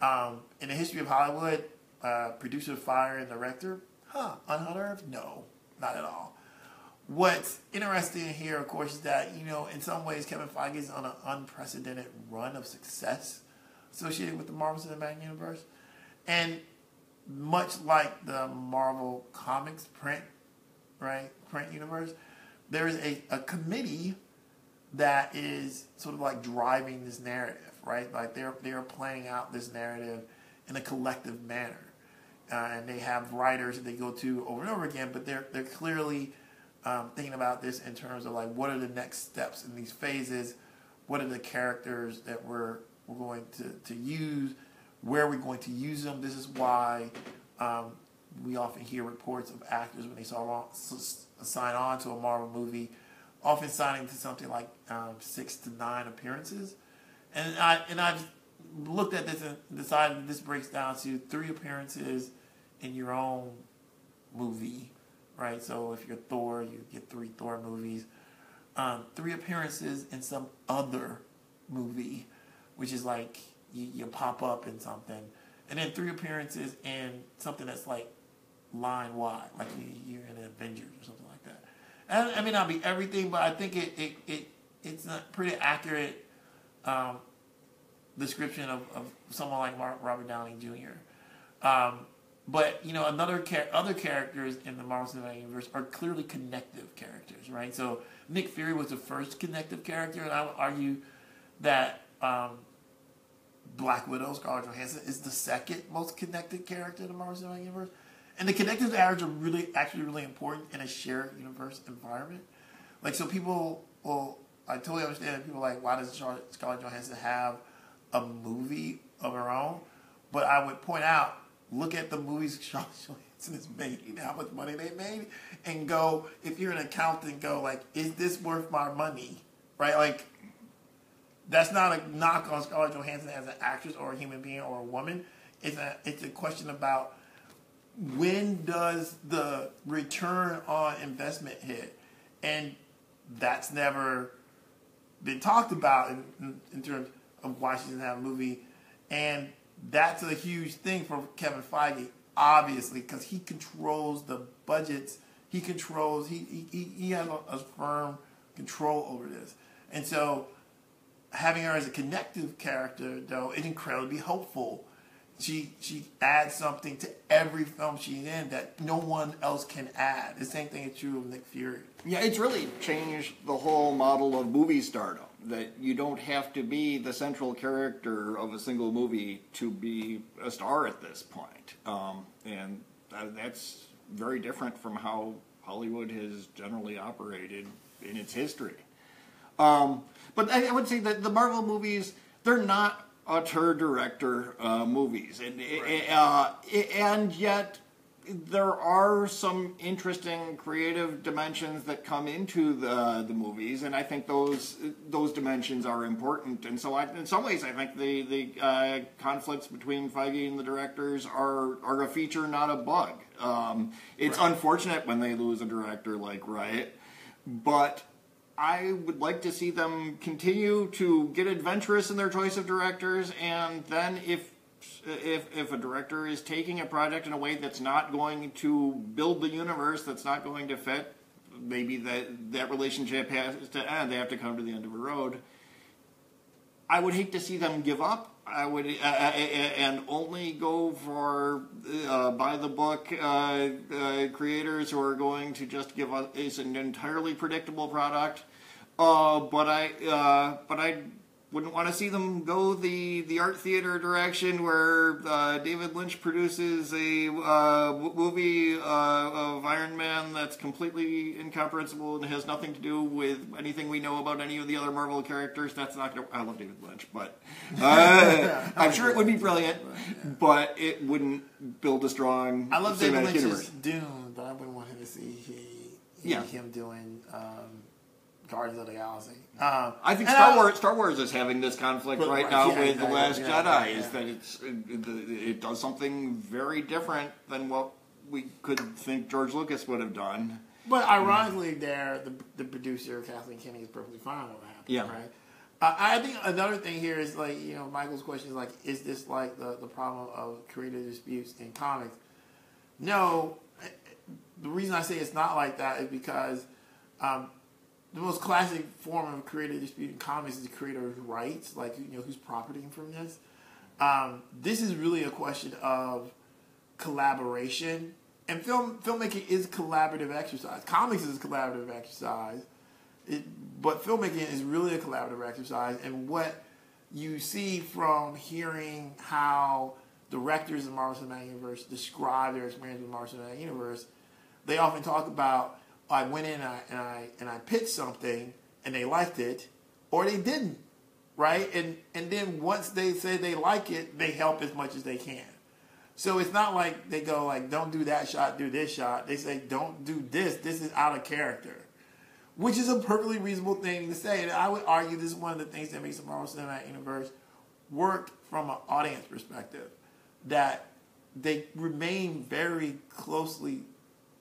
[SPEAKER 1] um, in the history of Hollywood, uh, producer firing director, huh, unheard of? No, not at all. What's interesting here, of course, is that, you know, in some ways, Kevin Feige is on an unprecedented run of success associated with the Marvel Cinematic Universe. And much like the Marvel Comics print, right, print universe, there is a, a committee that is sort of like driving this narrative, right? Like they're they're planning out this narrative in a collective manner, uh, and they have writers that they go to over and over again. But they're they're clearly um, thinking about this in terms of like what are the next steps in these phases, what are the characters that we're we're going to to use, where are we going to use them. This is why. Um, we often hear reports of actors when they saw sign on to a Marvel movie often signing to something like um, six to nine appearances, and I and I've looked at this and decided this breaks down to three appearances in your own movie, right? So if you're Thor, you get three Thor movies. Um, three appearances in some other movie, which is like you, you pop up in something, and then three appearances in something that's like line wide, like you, you're in an Avengers or something like that. And I mean, I'll be everything, but I think it it, it it's a pretty accurate um, description of, of someone like Mark, Robert Downey Jr. Um, but you know, another char- other characters in the Marvel Cinematic Universe are clearly connective characters, right? So Nick Fury was the first connective character, and I would argue that um, Black Widow, Scarlett Johansson, is the second most connected character in the Marvel Cinematic Universe. And the connective errors are really, actually, really important in a shared universe environment. Like, so people will, I totally understand that people like, why does Scarlett Johansson have a movie of her own? But I would point out, look at the movies Scarlett Johansson has made, how much money they made, and go, if you're an accountant, go like, is this worth my money? Right? Like, that's not a knock on Scarlett Johansson as an actress or a human being or a woman. It's a it's a question about when does the return on investment hit, and that's never been talked about in, in, in terms of why she doesn't have a movie, and that's a huge thing for Kevin Feige, obviously, because he controls the budgets. He controls. He he he has a, firm control over this, and so having her as a connective character, though, is incredibly helpful. She she adds something to every film she's in that no one else can add. The same thing is true of Nick Fury.
[SPEAKER 2] Yeah, it's really changed the whole model of movie stardom. That you don't have to be the central character of a single movie to be a star at this point. Um, and that's very different from how Hollywood has generally operated in its history. Um, but I, I, would say that the Marvel movies, they're not auteur director uh, movies, and right. uh, and yet there are some interesting creative dimensions that come into the the movies, and I think those those dimensions are important. And so, I, in some ways, I think the the uh, conflicts between Feige and the directors are are a feature, not a bug. Um, it's right. unfortunate when they lose a director like Wright, but I would like to see them continue to get adventurous in their choice of directors, and then if if if a director is taking a project in a way that's not going to build the universe, that's not going to fit, maybe that that relationship has to end. They have to come to the end of a road. I would hate to see them give up. I would uh, uh, uh and only go for uh, by the book uh, uh, creators who are going to just give us an entirely predictable product uh, but I, uh, but I wouldn't want to see them go the, the art theater direction where uh, David Lynch produces a uh, movie uh, of Iron Man that's completely incomprehensible and has nothing to do with anything we know about any of the other Marvel characters. That's not going to. I love David Lynch, but uh, I'm sure it would be brilliant, but it wouldn't build a strong.
[SPEAKER 1] I love David Lynch's universe. Dune, but I wouldn't want him to see he, yeah. him doing. Um, Guardians of the Galaxy. Um,
[SPEAKER 2] I think Star Wars Star Wars is having this conflict right, right now yeah, with the Last yeah, Jedi. Is that it's it, it, does something very different than what we could think George Lucas would have done.
[SPEAKER 1] But ironically, there the, the producer Kathleen Kennedy is perfectly fine with that. Yeah. Right. Uh, I think another thing here is like you know Michael's question is like, is this like the the problem of creative disputes in comics? No. The reason I say it's not like that is because um, the most classic form of creative dispute in comics is the creator's rights, like you know who's profiting from this. Um, this is really a question of collaboration, and film filmmaking is collaborative exercise. Comics is a collaborative exercise, it, but filmmaking is really a collaborative exercise. And what you see from hearing how directors in Marvel Cinematic Universe describe their experience with Marvel Cinematic Universe, they often talk about I went in and I, and I and I pitched something and they liked it, or they didn't, right? And and then once they say they like it, they help as much as they can. So it's not like they go like, don't do that shot, do this shot. They say, don't do this. This is out of character. which is a perfectly reasonable thing to say. And I would argue this is one of the things that makes the Marvel Cinematic Universe work from an audience perspective. That they remain very closely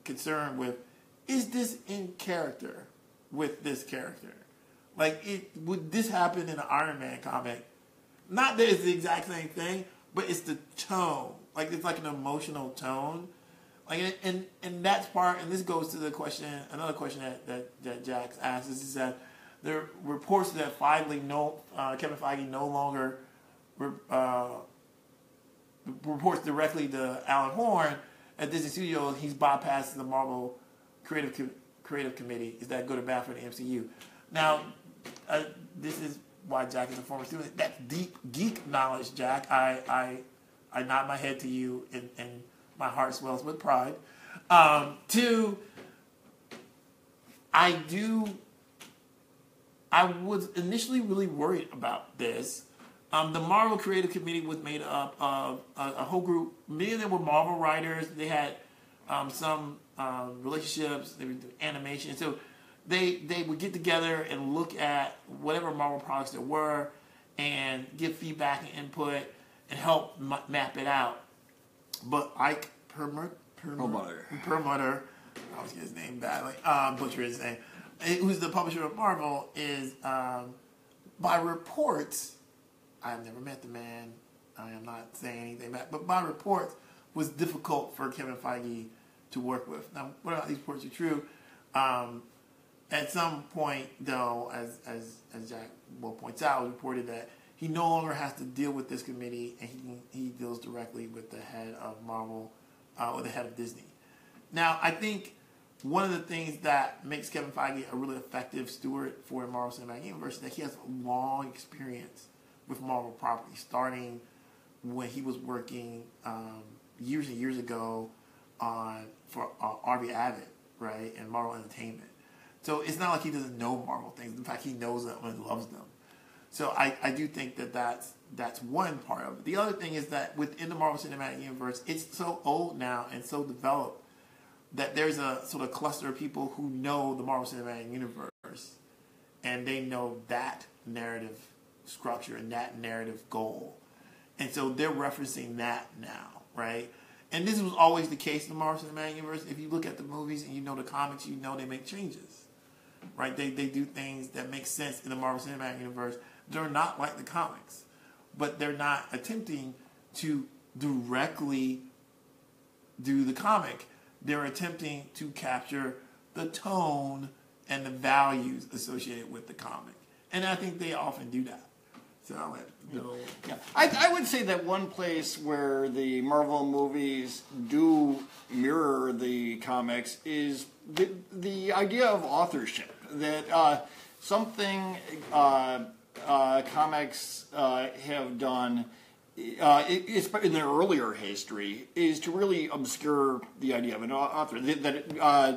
[SPEAKER 1] concerned with is this in character with this character? Like, it would this happen in an Iron Man comic? Not that it's the exact same thing, but it's the tone. Like, it's like an emotional tone. Like, and and, that's part. And this goes to the question. Another question that that, that Jax asked is, that there reports that Feige no uh, Kevin Feige no longer uh, reports directly to Alan Horn at Disney Studios. He's bypassing the Marvel creative creative committee. Is that good or bad for the MCU? Now, uh, this is why Jack is a former student. That's deep geek knowledge, Jack. I I I nod my head to you, and, and my heart swells with pride. Um, two, I do. I was initially really worried about this. Um, the Marvel Creative Committee was made up of a, a, whole group. Many of them were Marvel writers. They had um, some um, relationships. They were doing animation. So they they would get together and look at whatever Marvel products there were, and give feedback and input and help m- map it out. But Ike Perlmutter,
[SPEAKER 2] Perlmutter.
[SPEAKER 1] Perlmutter, I always get his name badly. Um, butcher his name. Who's the publisher of Marvel? Is um, by reports. I have never met the man. I am not saying anything bad, but by reports was difficult for Kevin Feige to work with. Now, whether these reports are true, um, at some point, though, as as as Jack well points out, it was reported that he no longer has to deal with this committee, and he he deals directly with the head of Marvel uh, or the head of Disney. Now, I think one of the things that makes Kevin Feige a really effective steward for Marvel Cinematic Universe is that he has a long experience with Marvel property, starting when he was working um, years and years ago on for uh, Avi Arad, right, and Marvel Entertainment. So it's not like he doesn't know Marvel things. In fact, he knows them and loves them. So I, I do think that that's that's one part of it. The other thing is that within the Marvel Cinematic Universe, it's so old now and so developed that there's a sort of cluster of people who know the Marvel Cinematic Universe, and they know that narrative structure and that narrative goal, and so they're referencing that now, right? And this was always the case in the Marvel Cinematic Universe. If you look at the movies and you know the comics, you know they make changes, right? They they do things that make sense in the Marvel Cinematic Universe. They're not like the comics, but they're not attempting to directly do the comic. They're attempting to capture the tone and the values associated with the comic, and I think they often do that. So I'll.
[SPEAKER 2] Yeah, I, I would say that one place where the Marvel movies do mirror the comics is the the idea of authorship. That uh, something uh, uh, comics uh, have done. Uh, in their earlier history, is to really obscure the idea of an author. That, that uh,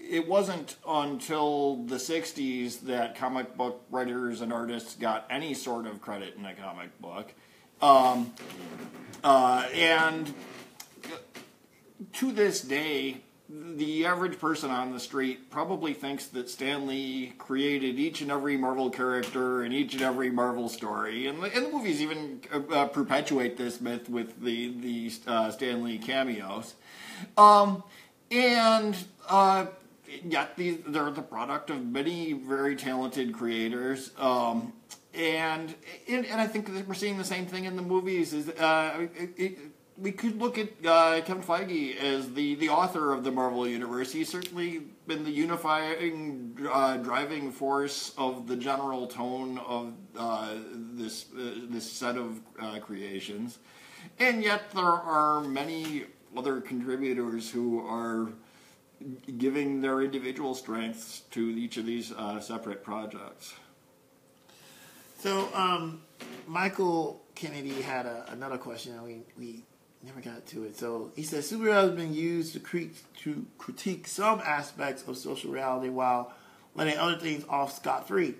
[SPEAKER 2] it wasn't until the 60s that comic book writers and artists got any sort of credit in a comic book. Um, uh, and to this day, the average person on the street probably thinks that Stan Lee created each and every Marvel character and each and every Marvel story, and the, and the movies even uh, perpetuate this myth with the the uh, Stan Lee cameos. Um, and uh, yet these, they're the product of many very talented creators. Um, and, and, I think we're seeing the same thing in the movies. Is uh, it, it, we could look at uh, Kevin Feige as the, the author of the Marvel Universe. He's certainly been the unifying, uh, driving force of the general tone of uh, this uh, this set of uh, creations, and yet there are many other contributors who are giving their individual strengths to each of these uh, separate projects.
[SPEAKER 1] So, um, Michael Kennedy had a, another question, and we, we never got to it. So he says superheroes have been used to, cre- to critique some aspects of social reality while letting other things off scot free.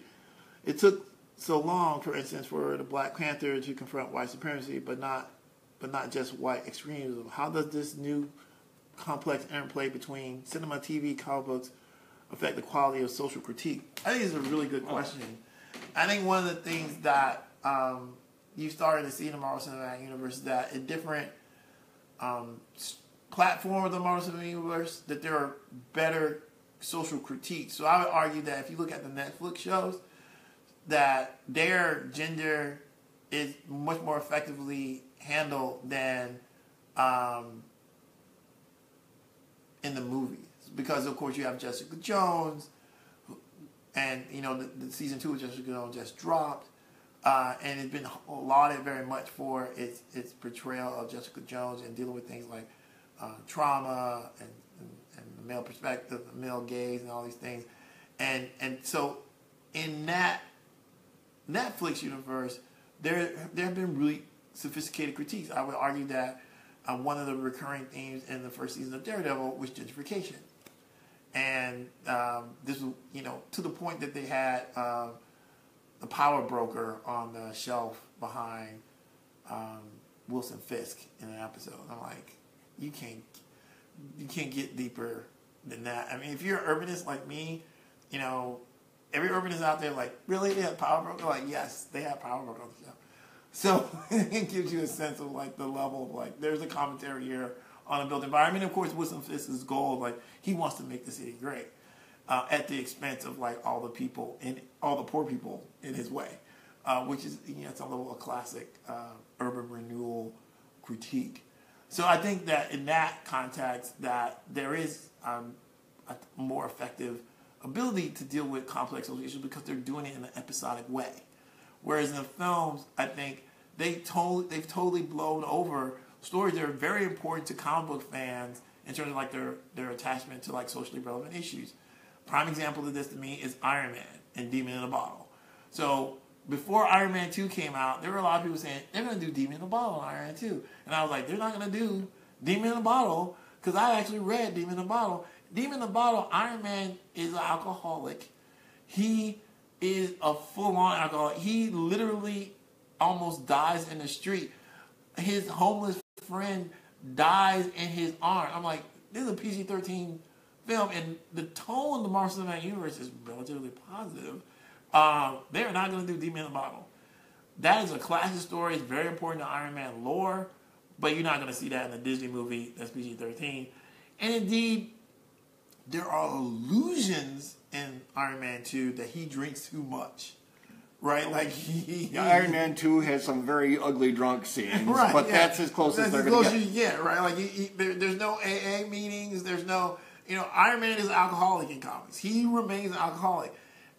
[SPEAKER 1] It took so long, for instance, for the Black Panther to confront white supremacy, but not but not just white extremism. How does this new complex interplay between cinema, TV, comic books affect the quality of social critique? I think it's a really good question. I think one of the things that um, you started to see in the Marvel Cinematic Universe is that in different um, platforms of the Marvel Cinematic Universe, that there are better social critiques. So I would argue that if you look at the Netflix shows, that their gender is much more effectively handled than um, in the movies because of course you have Jessica Jones, and you know the, the season two of Jessica Jones just dropped, uh, and it's been lauded very much for its its portrayal of Jessica Jones and dealing with things like uh, trauma and, and, and the male perspective, the male gaze, and all these things, and and so in that Netflix universe, there there have been really sophisticated critiques. I would argue that uh, one of the recurring themes in the first season of Daredevil was gentrification, and um, this was you know to the point that they had uh, the power broker on the shelf behind um, Wilson Fisk in an episode. I'm like, you can't you can't get deeper than that. I mean, if you're an urbanist like me, you know, every urbanist out there like, really, they have power broker? Like, yes, they have power broker on the show. So it gives you a sense of like the level of like, there's a commentary here on a built environment. Of course, Wilson Fisk's goal, like, he wants to make the city great uh, at the expense of like all the people and all the poor people in his way, uh, which is you know it's a little a classic uh, urban renewal critique. So I think that in that context, that there is um, a more effective ability to deal with complex issues because they're doing it in an episodic way. Whereas in the films, I think they totally they've totally blown over stories that are very important to comic book fans in terms of like their their attachment to like socially relevant issues. Prime example of this to me is Iron Man and Demon in a Bottle. So before Iron Man 2 came out, there were a lot of people saying they're going to do Demon in a Bottle in Iron Man 2. And I was like, they're not going to do Demon in a Bottle because I actually read Demon in a Bottle. Demon in a Bottle, Iron Man is an alcoholic. He is a full on alcoholic. He literally almost dies in the street. His homeless friend dies in his arm. I'm like, this is a PG 13 film, and the tone of the Marvel Cinematic Universe is relatively positive. Uh, they're not going to do Demon in a Bottle. That is a classic story. It's very important to Iron Man lore, but you're not going to see that in the Disney movie that's PG 13. And indeed, there are illusions in Iron Man 2 that he drinks too much. Right? Like he.
[SPEAKER 2] Iron Man 2 has some very ugly drunk scenes,
[SPEAKER 1] Right,
[SPEAKER 2] but
[SPEAKER 1] yeah.
[SPEAKER 2] that's as close as they're going to get.
[SPEAKER 1] you get, right? Like, you, you, there, there's no AA meetings. There's no, you know, Iron Man is an alcoholic in comics. He remains an alcoholic.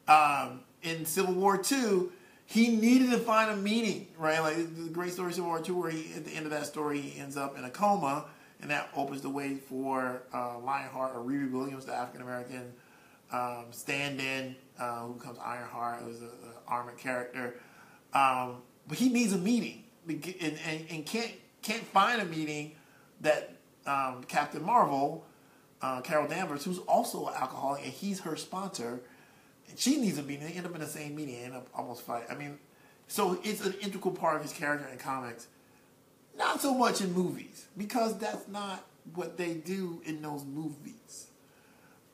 [SPEAKER 1] Um, in Civil War Two, he needed to find a meeting, right? Like the great story of Civil War Two, where he at the end of that story he ends up in a coma, and that opens the way for uh, Lionheart or Riri Williams, the African American um, stand-in uh, who becomes Ironheart, who's an armored character. Um, but he needs a meeting and, and, and can't can't find a meeting that um, Captain Marvel, uh, Carol Danvers, who's also an alcoholic, and he's her sponsor, and she needs a meeting. They end up in the same meeting, and end up almost fight. I mean, so it's an integral part of his character in comics. Not so much in movies because that's not what they do in those movies.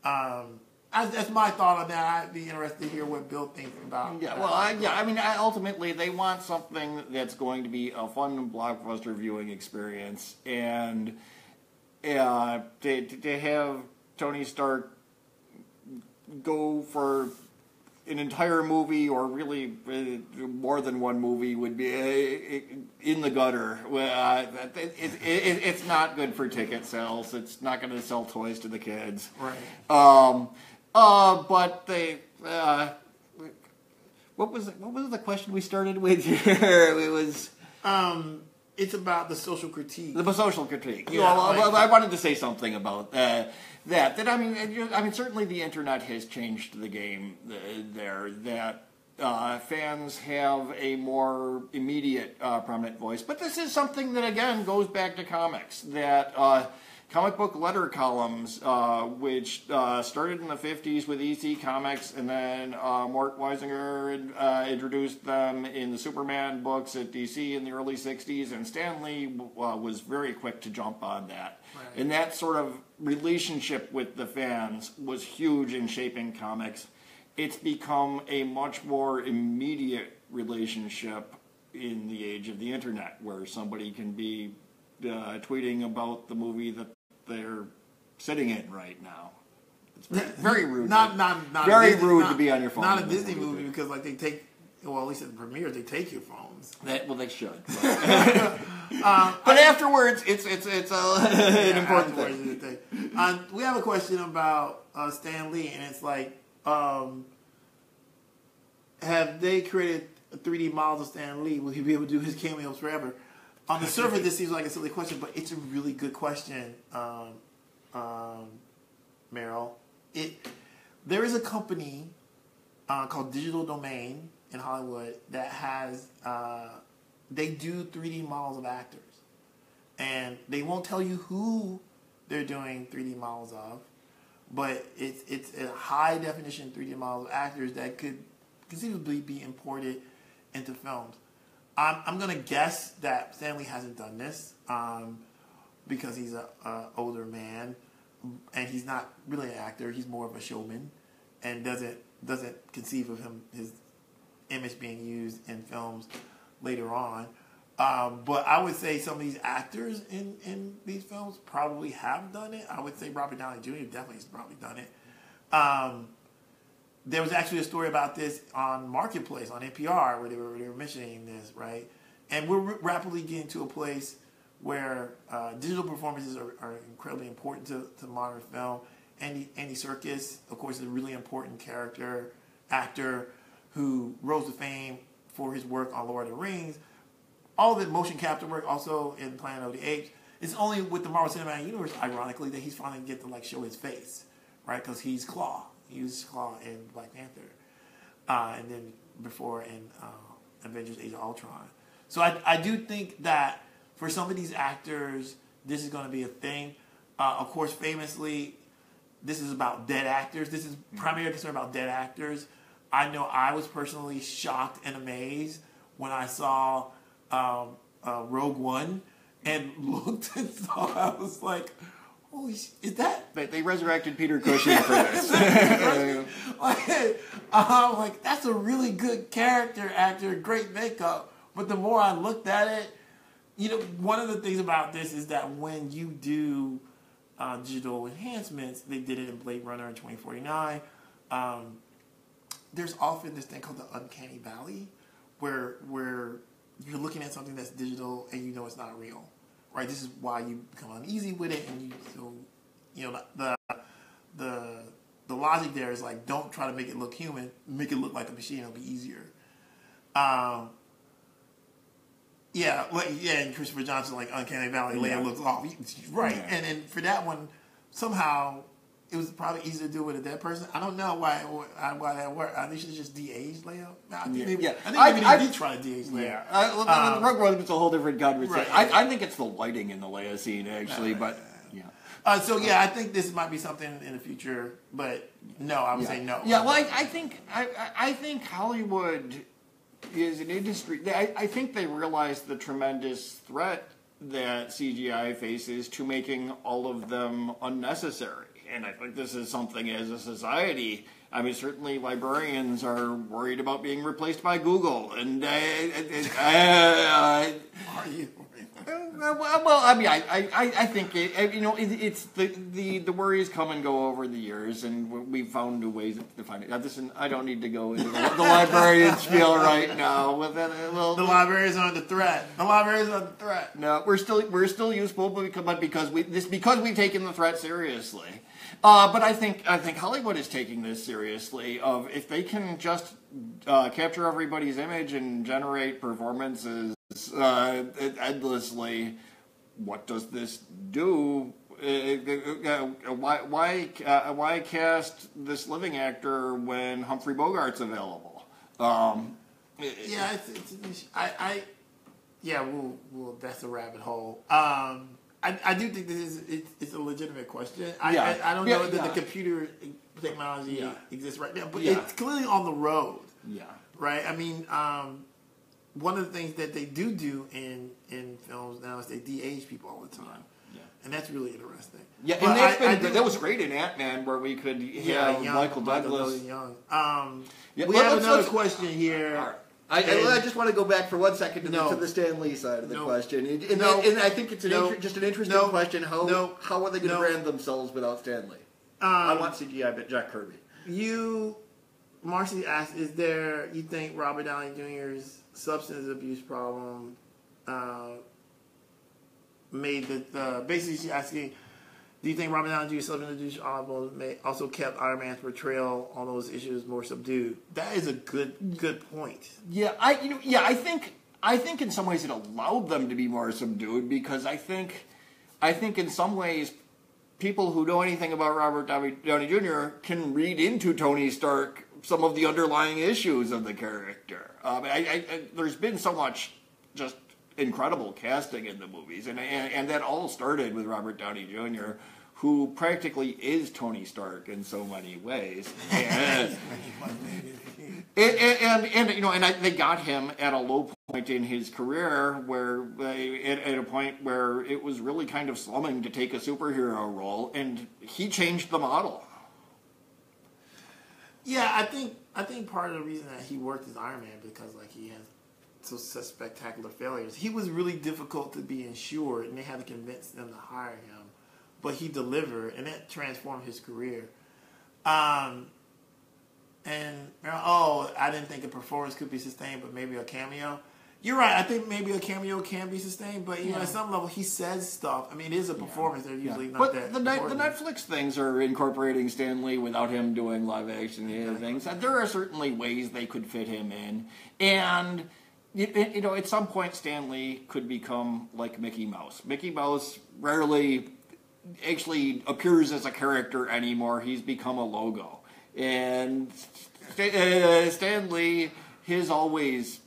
[SPEAKER 1] Um, I, that's my thought on that. I'd be interested to hear what Bill thinks about.
[SPEAKER 2] Yeah, well, I, yeah, I mean, I, ultimately, they want something that's going to be a fun blockbuster viewing experience, and uh, to, to have Tony Stark go for an entire movie, or really uh, more than one movie, would be uh, in the gutter. Uh, it, it, it, it's not good for ticket sales. It's not going to sell toys to the kids.
[SPEAKER 1] right.
[SPEAKER 2] Um, uh, but they, uh, what was what was the question we started with here? It was
[SPEAKER 1] Um, it's about the social critique.
[SPEAKER 2] the social critique.
[SPEAKER 1] Yeah,
[SPEAKER 2] well,
[SPEAKER 1] like-
[SPEAKER 2] I wanted to say something about uh, that. That I mean, I mean, certainly the internet has changed the game uh, there. That. Uh, fans have a more immediate, uh, prominent voice, but this is something that again goes back to comics. That uh, comic book letter columns, uh, which uh, started in the 50s with EC Comics, and then uh, Mort Weisinger uh, introduced them in the Superman books at DC in the early 60s, and Stan Lee uh, was very quick to jump on that.
[SPEAKER 1] Right.
[SPEAKER 2] And that sort of relationship with the fans was huge in shaping comics. It's become a much more immediate relationship in the age of the internet, where somebody can be uh, tweeting about the movie that they're sitting in right now. It's very, rude.
[SPEAKER 1] Not not not
[SPEAKER 2] Very
[SPEAKER 1] Disney-
[SPEAKER 2] rude
[SPEAKER 1] not-
[SPEAKER 2] to be on your phone
[SPEAKER 1] Not a Disney
[SPEAKER 2] movie.
[SPEAKER 1] movie because like they take. Well, at least at the premiere, they take your phones.
[SPEAKER 2] That, well, they should. But, but afterwards, it's it's it's uh, an important thing.
[SPEAKER 1] thing. Uh, we have a question about uh, Stan Lee, and it's like, um, have they created 3D models of Stan Lee? Will he be able to do his cameos forever? On the surface, this seems like a silly question, but it's a really good question, um, um, Meryl. It there is a company uh, called Digital Domain in Hollywood that has uh, they do 3D models of actors and they won't tell you who they're doing 3D models of, but it's it's a high definition 3D model of actors that could conceivably be imported into films. I'm, I'm gonna guess that Stan Lee hasn't done this um, because he's a, a older man and he's not really an actor. He's more of a showman and doesn't doesn't conceive of him his image being used in films later on. Um, but I would say some of these actors in, in these films probably have done it. I would say Robert Downey Jr. definitely has probably done it. Um, there was actually a story about this on Marketplace on NPR where they were, they were mentioning this, right? And we're rapidly getting to a place where uh, digital performances are, are incredibly important to, to modern film. Andy, Andy Serkis, of course, is a really important character, actor who rose to fame for his work on Lord of the Rings. All the motion capture work also in Planet of the Apes. It's only with the Marvel Cinematic Universe, ironically, that he's finally get to like show his face, right? Because he's Klaue. He was Klaue in Black Panther, uh, and then before in uh, Avengers: Age of Ultron. So I, I do think that for some of these actors, this is going to be a thing. Uh, of course, famously, this is about dead actors. This is primarily concerned about dead actors. I know I was personally shocked and amazed when I saw um, uh, Rogue One and looked and saw. I was like, "Holy, sh- is that
[SPEAKER 2] They, they resurrected Peter Cushing for this.
[SPEAKER 1] like, I'm like, that's a really good character actor, great makeup. But the more I looked at it, you know, one of the things about this is that when you do uh, digital enhancements, they did it in Blade Runner in 2049. Um, there's often this thing called the uncanny valley, where where you're looking at something that's digital and you know it's not real, right? This is why you become uneasy with it, and you so you know the the the logic there is like don't try to make it look human, make it look like a machine. It'll be easier. Um, yeah, like yeah, and Christopher Johnson like Uncanny Valley, Leia
[SPEAKER 2] Yeah.
[SPEAKER 1] looks off, right?
[SPEAKER 2] Yeah.
[SPEAKER 1] And then for that one, somehow it was probably easier to do with a dead person. I don't know why why that worked. I think she just de-aged Leia. I think
[SPEAKER 2] Yeah.
[SPEAKER 1] maybe,
[SPEAKER 2] Yeah.
[SPEAKER 1] I think
[SPEAKER 2] I-
[SPEAKER 1] maybe
[SPEAKER 2] I-
[SPEAKER 1] they did try to de-age Leia.
[SPEAKER 2] Yeah,
[SPEAKER 1] Um,
[SPEAKER 2] Rogue One was a whole different conversation.
[SPEAKER 1] right.
[SPEAKER 2] I, I think it's the lighting in the Leia scene, actually,
[SPEAKER 1] Right,
[SPEAKER 2] but yeah.
[SPEAKER 1] Uh, so yeah, I think this might be something in the future, but no, I would
[SPEAKER 2] yeah.
[SPEAKER 1] say no.
[SPEAKER 2] Yeah, well, I, I think I, I I think Hollywood is an industry. I, I think they realize the tremendous threat that CGI faces to making all of them unnecessary, and I think this is something as a society. I mean, certainly librarians are worried about being replaced by Google, and uh, uh,
[SPEAKER 1] Are you?
[SPEAKER 2] Well, well, I mean, I, I, I think it, you know it, it's the, the the worries come and go over the years, and we've found new ways to find it. Now, this is, I don't need to go into the, the librarian spiel right now. With that, uh, well,
[SPEAKER 1] The library is under threat. The library is under threat.
[SPEAKER 2] no, we're still we're still useful, but because, but because we this because we've taken the threat seriously. Uh, but I think I think Hollywood is taking this seriously. Of if they can just uh, capture everybody's image and generate performances uh, endlessly, what does this do? Uh, uh, uh, why why why cast this living actor when Humphrey Bogart's available? Um,
[SPEAKER 1] Yeah, it's. I, I, yeah, we'll, we'll, that's a rabbit hole. Um, I, I do think this is it, it's a legitimate question. I
[SPEAKER 2] Yeah.
[SPEAKER 1] I, I don't
[SPEAKER 2] Yeah,
[SPEAKER 1] know that
[SPEAKER 2] yeah.
[SPEAKER 1] the computer technology exists right now, but it's clearly on the road,
[SPEAKER 2] Yeah.
[SPEAKER 1] right? I mean, um, one of the things that they do do in in films now is they de-age people all the time,
[SPEAKER 2] Yeah.
[SPEAKER 1] and that's really interesting.
[SPEAKER 2] Yeah,
[SPEAKER 1] But
[SPEAKER 2] and that's
[SPEAKER 1] I-
[SPEAKER 2] been,
[SPEAKER 1] I do-
[SPEAKER 2] that was great in Ant Man, where we could
[SPEAKER 1] yeah, young,
[SPEAKER 2] Michael Douglas.
[SPEAKER 1] Douglas Young. Um, we
[SPEAKER 2] well,
[SPEAKER 1] have another question here.
[SPEAKER 3] I,
[SPEAKER 1] And-
[SPEAKER 3] I, just want to go back for one second to,
[SPEAKER 1] No.
[SPEAKER 3] the, to the Stan Lee side of the
[SPEAKER 1] No.
[SPEAKER 3] question, and, and,
[SPEAKER 1] No.
[SPEAKER 3] and I think it's an inter- just an interesting question. How
[SPEAKER 1] No.
[SPEAKER 3] how are they going to brand themselves without Stan Lee?
[SPEAKER 1] Um,
[SPEAKER 3] I want CGI but Jack Kirby.
[SPEAKER 1] You, Marcy asked, is there, you think Robert Downey Jr.'s substance abuse problem uh, made the, the, basically she's asking, do you think Robert Downey problem may also kept Iron Man's portrayal on those issues more subdued? That is a good, good point.
[SPEAKER 2] Yeah, I you know yeah I think I think in some ways it allowed them to be more subdued because I think I think in some ways people who know anything about Robert Downey, Downey Jr. can read into Tony Stark some of the underlying issues of the character. Um, I, I, I, there's been so much just incredible casting in the movies, and, and and that all started with Robert Downey Jr., who practically is Tony Stark in so many ways. And, and, and, and, you know, and I, they got him at a low point in his career, where they, at, at a point where it was really kind of slumming to take a superhero role, and he changed the model.
[SPEAKER 1] Yeah, I think I think part of the reason that he worked as Iron Man because like he had so such spectacular failures. He was really difficult to be insured, and they had to convince them to hire him. But he delivered, and that transformed his career. Um, and oh, I didn't think a performance could be sustained, but maybe a cameo. You're right. I think maybe a cameo can be sustained, but you know, at some level, he says stuff. I mean, it is a performance. They're usually not
[SPEAKER 2] but
[SPEAKER 1] that.
[SPEAKER 2] the, the. Netflix things are incorporating Stan Lee without him doing live action the other things. There are certainly ways they could fit him in, and you, you know, at some point, Stan Lee could become like Mickey Mouse. Mickey Mouse rarely actually appears as a character anymore. He's become a logo, and uh, Stan Lee, his always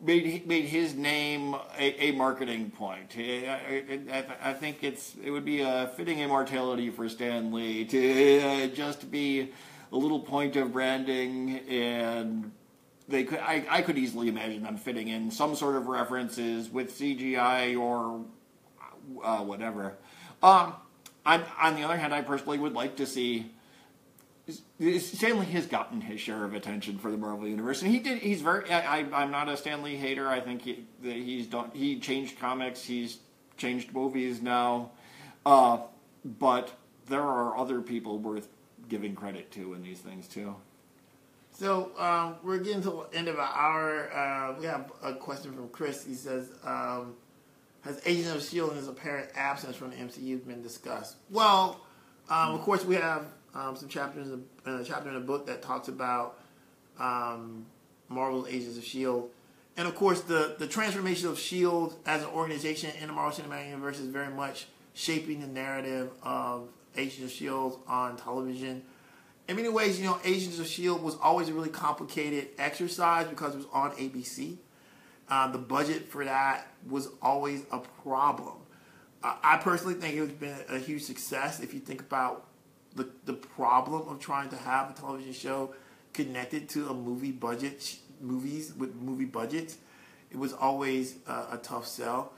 [SPEAKER 2] made made his name a, a marketing point. I, I, I think it's it would be a fitting immortality for Stan Lee to uh, just be a little point of branding, and they could I, I could easily imagine them fitting in some sort of references with CGI or uh, whatever. Um, on, on the other hand, I personally would like to see. Stan Lee has gotten his share of attention for the Marvel universe, and he did. He's very. I, I'm not a Stan Lee hater. I think he, that he's done. He changed comics. He's changed movies now, uh, but there are other people worth giving credit to in these things too.
[SPEAKER 1] So um, we're getting to the end of our hour. Uh, we have a question from Chris. He says, um, "Has Agent of Shield and his apparent absence from the MCU been discussed?" Well, um, of course, we have um, some chapters in uh, chapter in the book that talks about um, Marvel's Agents of Shield, and of course, the the transformation of Shield as an organization in the Marvel Cinematic Universe is very much shaping the narrative of Agents of Shield on television in many ways, you know, Agents of S.H.I.E.L.D. was always a really complicated exercise because it was on ABC. Uh, the budget for that was always a problem. Uh, I personally think it's been a huge success if you think about the, the problem of trying to have a television show connected to a movie budget, movies with movie budgets. It was always uh, a tough sell.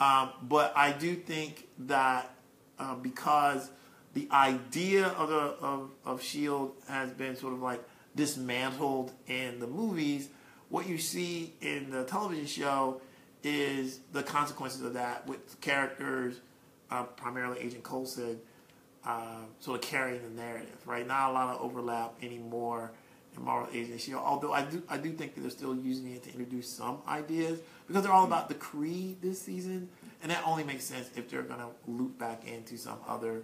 [SPEAKER 1] Um, but I do think that uh, because the idea of, the, of, of Shield has been sort of like dismantled in the movies. What you see in the television show is the consequences of that with characters, uh, primarily Agent Coulson, uh, sort of carrying the narrative. Right, not a lot of overlap anymore in Marvel Agent Shield. Although I do, I do think that they're still using it to introduce some ideas because they're all about the Kree this season, and that only makes sense if they're going to loop back into some other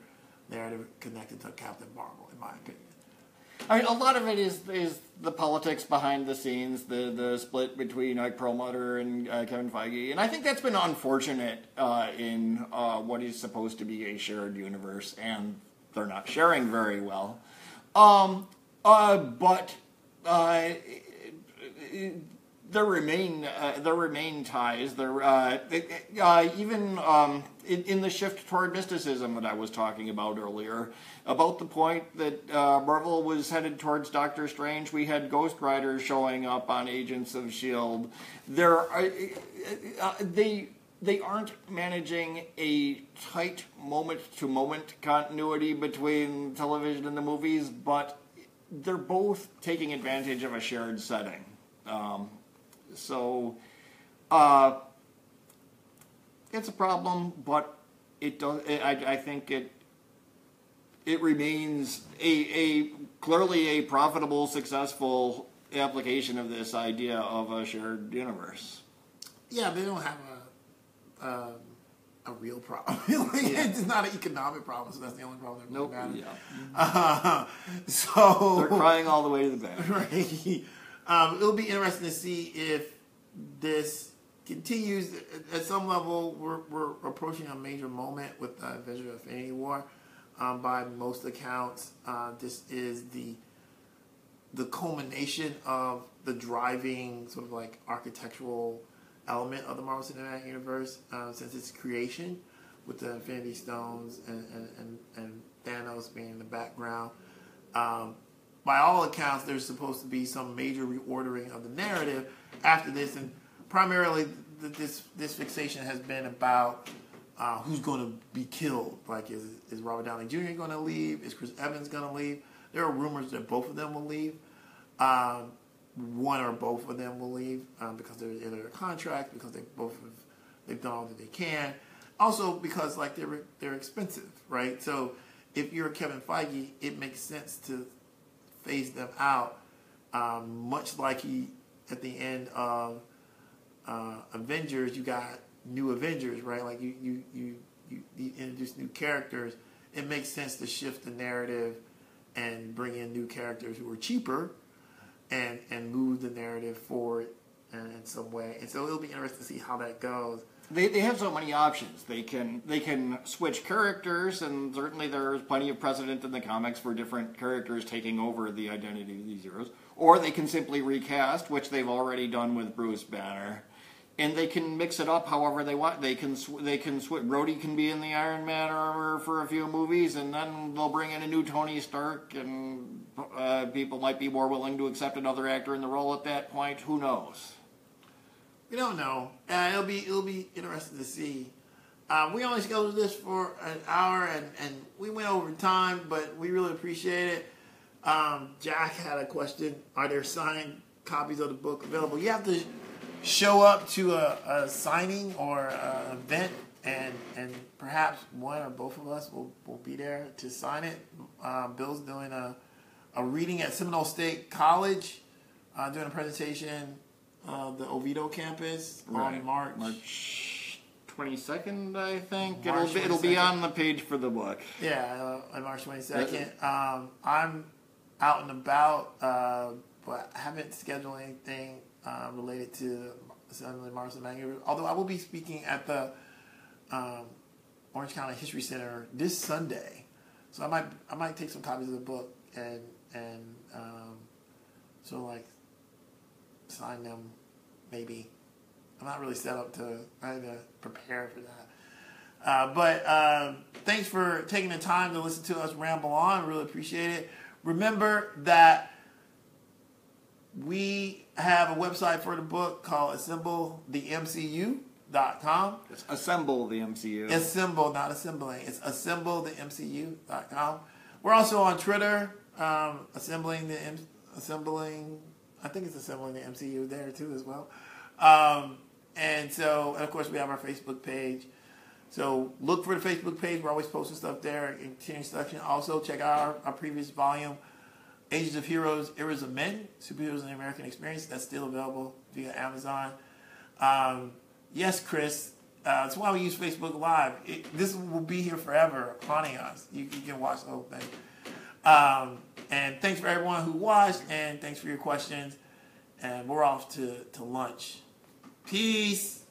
[SPEAKER 1] narrative connected to Captain Marvel, in my opinion.
[SPEAKER 2] I mean, a lot of it is is the politics behind the scenes, the the split between Ike Perlmutter and uh, Kevin Feige, and I think that's been unfortunate uh, in uh, what is supposed to be a shared universe, and they're not sharing very well. Um, uh, but uh, there remain uh, there remain ties. There uh, uh, even um, in, in, the shift toward mysticism that I was talking about earlier, about the point that uh, Marvel was headed towards Doctor Strange. We had Ghost Rider showing up on Agents of Shield. There, are, uh, they they aren't managing a tight moment to moment continuity between television and the movies, but they're both taking advantage of a shared setting. Um, so, uh, it's a problem, but it does. I, I think it it remains a, a clearly a profitable, successful application of this idea of a shared universe.
[SPEAKER 1] Yeah, they don't have a a, a real problem. like, yeah. It's not an economic problem, so that's the only problem that really nope. Yeah. Uh, so
[SPEAKER 2] they're crying all the way to the bank.
[SPEAKER 1] Right. Um, it'll be interesting to see if this continues. At some level, we're, we're approaching a major moment with the Avengers Infinity War. Um, by most accounts, uh, this is the the culmination of the driving sort of like architectural element of the Marvel Cinematic Universe uh, since its creation, with the Infinity Stones and and, and, and Thanos being in the background. Um, by all accounts, there's supposed to be some major reordering of the narrative after this, and primarily this this fixation has been about uh, who's going to be killed. Like, is is Robert Downey Jr. going to leave? Is Chris Evans going to leave? There are rumors that both of them will leave. Um, one or both of them will leave um, because they're in their contract because they both have they've done all that they can. Also because like they're they're expensive, right? So if you're Kevin Feige, it makes sense to phase them out, um, much like he at the end of uh, Avengers, you got new Avengers, right? Like you, you, you, you, introduce new characters. It makes sense to shift the narrative and bring in new characters who are cheaper and and move the narrative forward in, in some way. And so it'll be interesting to see how that goes.
[SPEAKER 2] They, they have so many options. They can they can switch characters, and certainly there's plenty of precedent in the comics for different characters taking over the identity of these heroes. Or they can simply recast, which they've already done with Bruce Banner, and they can mix it up however they want. They can they can switch. Rhodey can be in the Iron Man armor for a few movies, and then they'll bring in a new Tony Stark, and uh, people might be more willing to accept another actor in the role at that point. Who knows?
[SPEAKER 1] We don't know. Uh, it'll be it'll be interesting to see. Uh, we only scheduled this for an hour, and, and we went over time, but we really appreciate it. Um, Jack had a question: Are there signed copies of the book available? You have to show up to a, a signing or an event, and and perhaps one or both of us will, will be there to sign it. Uh, Bill's doing a a reading at Seminole State College, uh, doing a presentation of the Oviedo campus right. on March.
[SPEAKER 2] March 22nd, I think. March it'll, be, it'll be on the page for the book.
[SPEAKER 1] Yeah, uh, on March 22nd. Um, I'm out and about, uh, but I haven't scheduled anything uh, related to Assembly Marvel Magazine. Although I will be speaking at the um, Orange County History Center this Sunday, so I might I might take some copies of the book and and um, sort of like sign them. Maybe I'm not really set up to I to prepare for that. Uh, but uh, thanks for taking the time to listen to us ramble on. Really appreciate it. Remember that we have a website for the book called AssembleTheMCU.com.
[SPEAKER 2] It's Assemble the MCU.
[SPEAKER 1] Assemble, not assembling. It's AssembleTheMCU.com. We're also on Twitter, um, assembling the assembling. I think it's assembling the MCU there too as well. Um, and so, and of course, we have our Facebook page. So look for the Facebook page. We're always posting stuff there. Continuing section. Also, check out our, our previous volume Ages of Heroes, Eras of Men, Superheroes in the American Experience. That's still available via Amazon. Um, yes, Chris. Uh, that's why we use Facebook Live. It, this will be here forever, haunting us. You, you, can watch the whole thing. Um, and thanks for everyone who watched, and thanks for your questions. And we're off to, to lunch. Peace.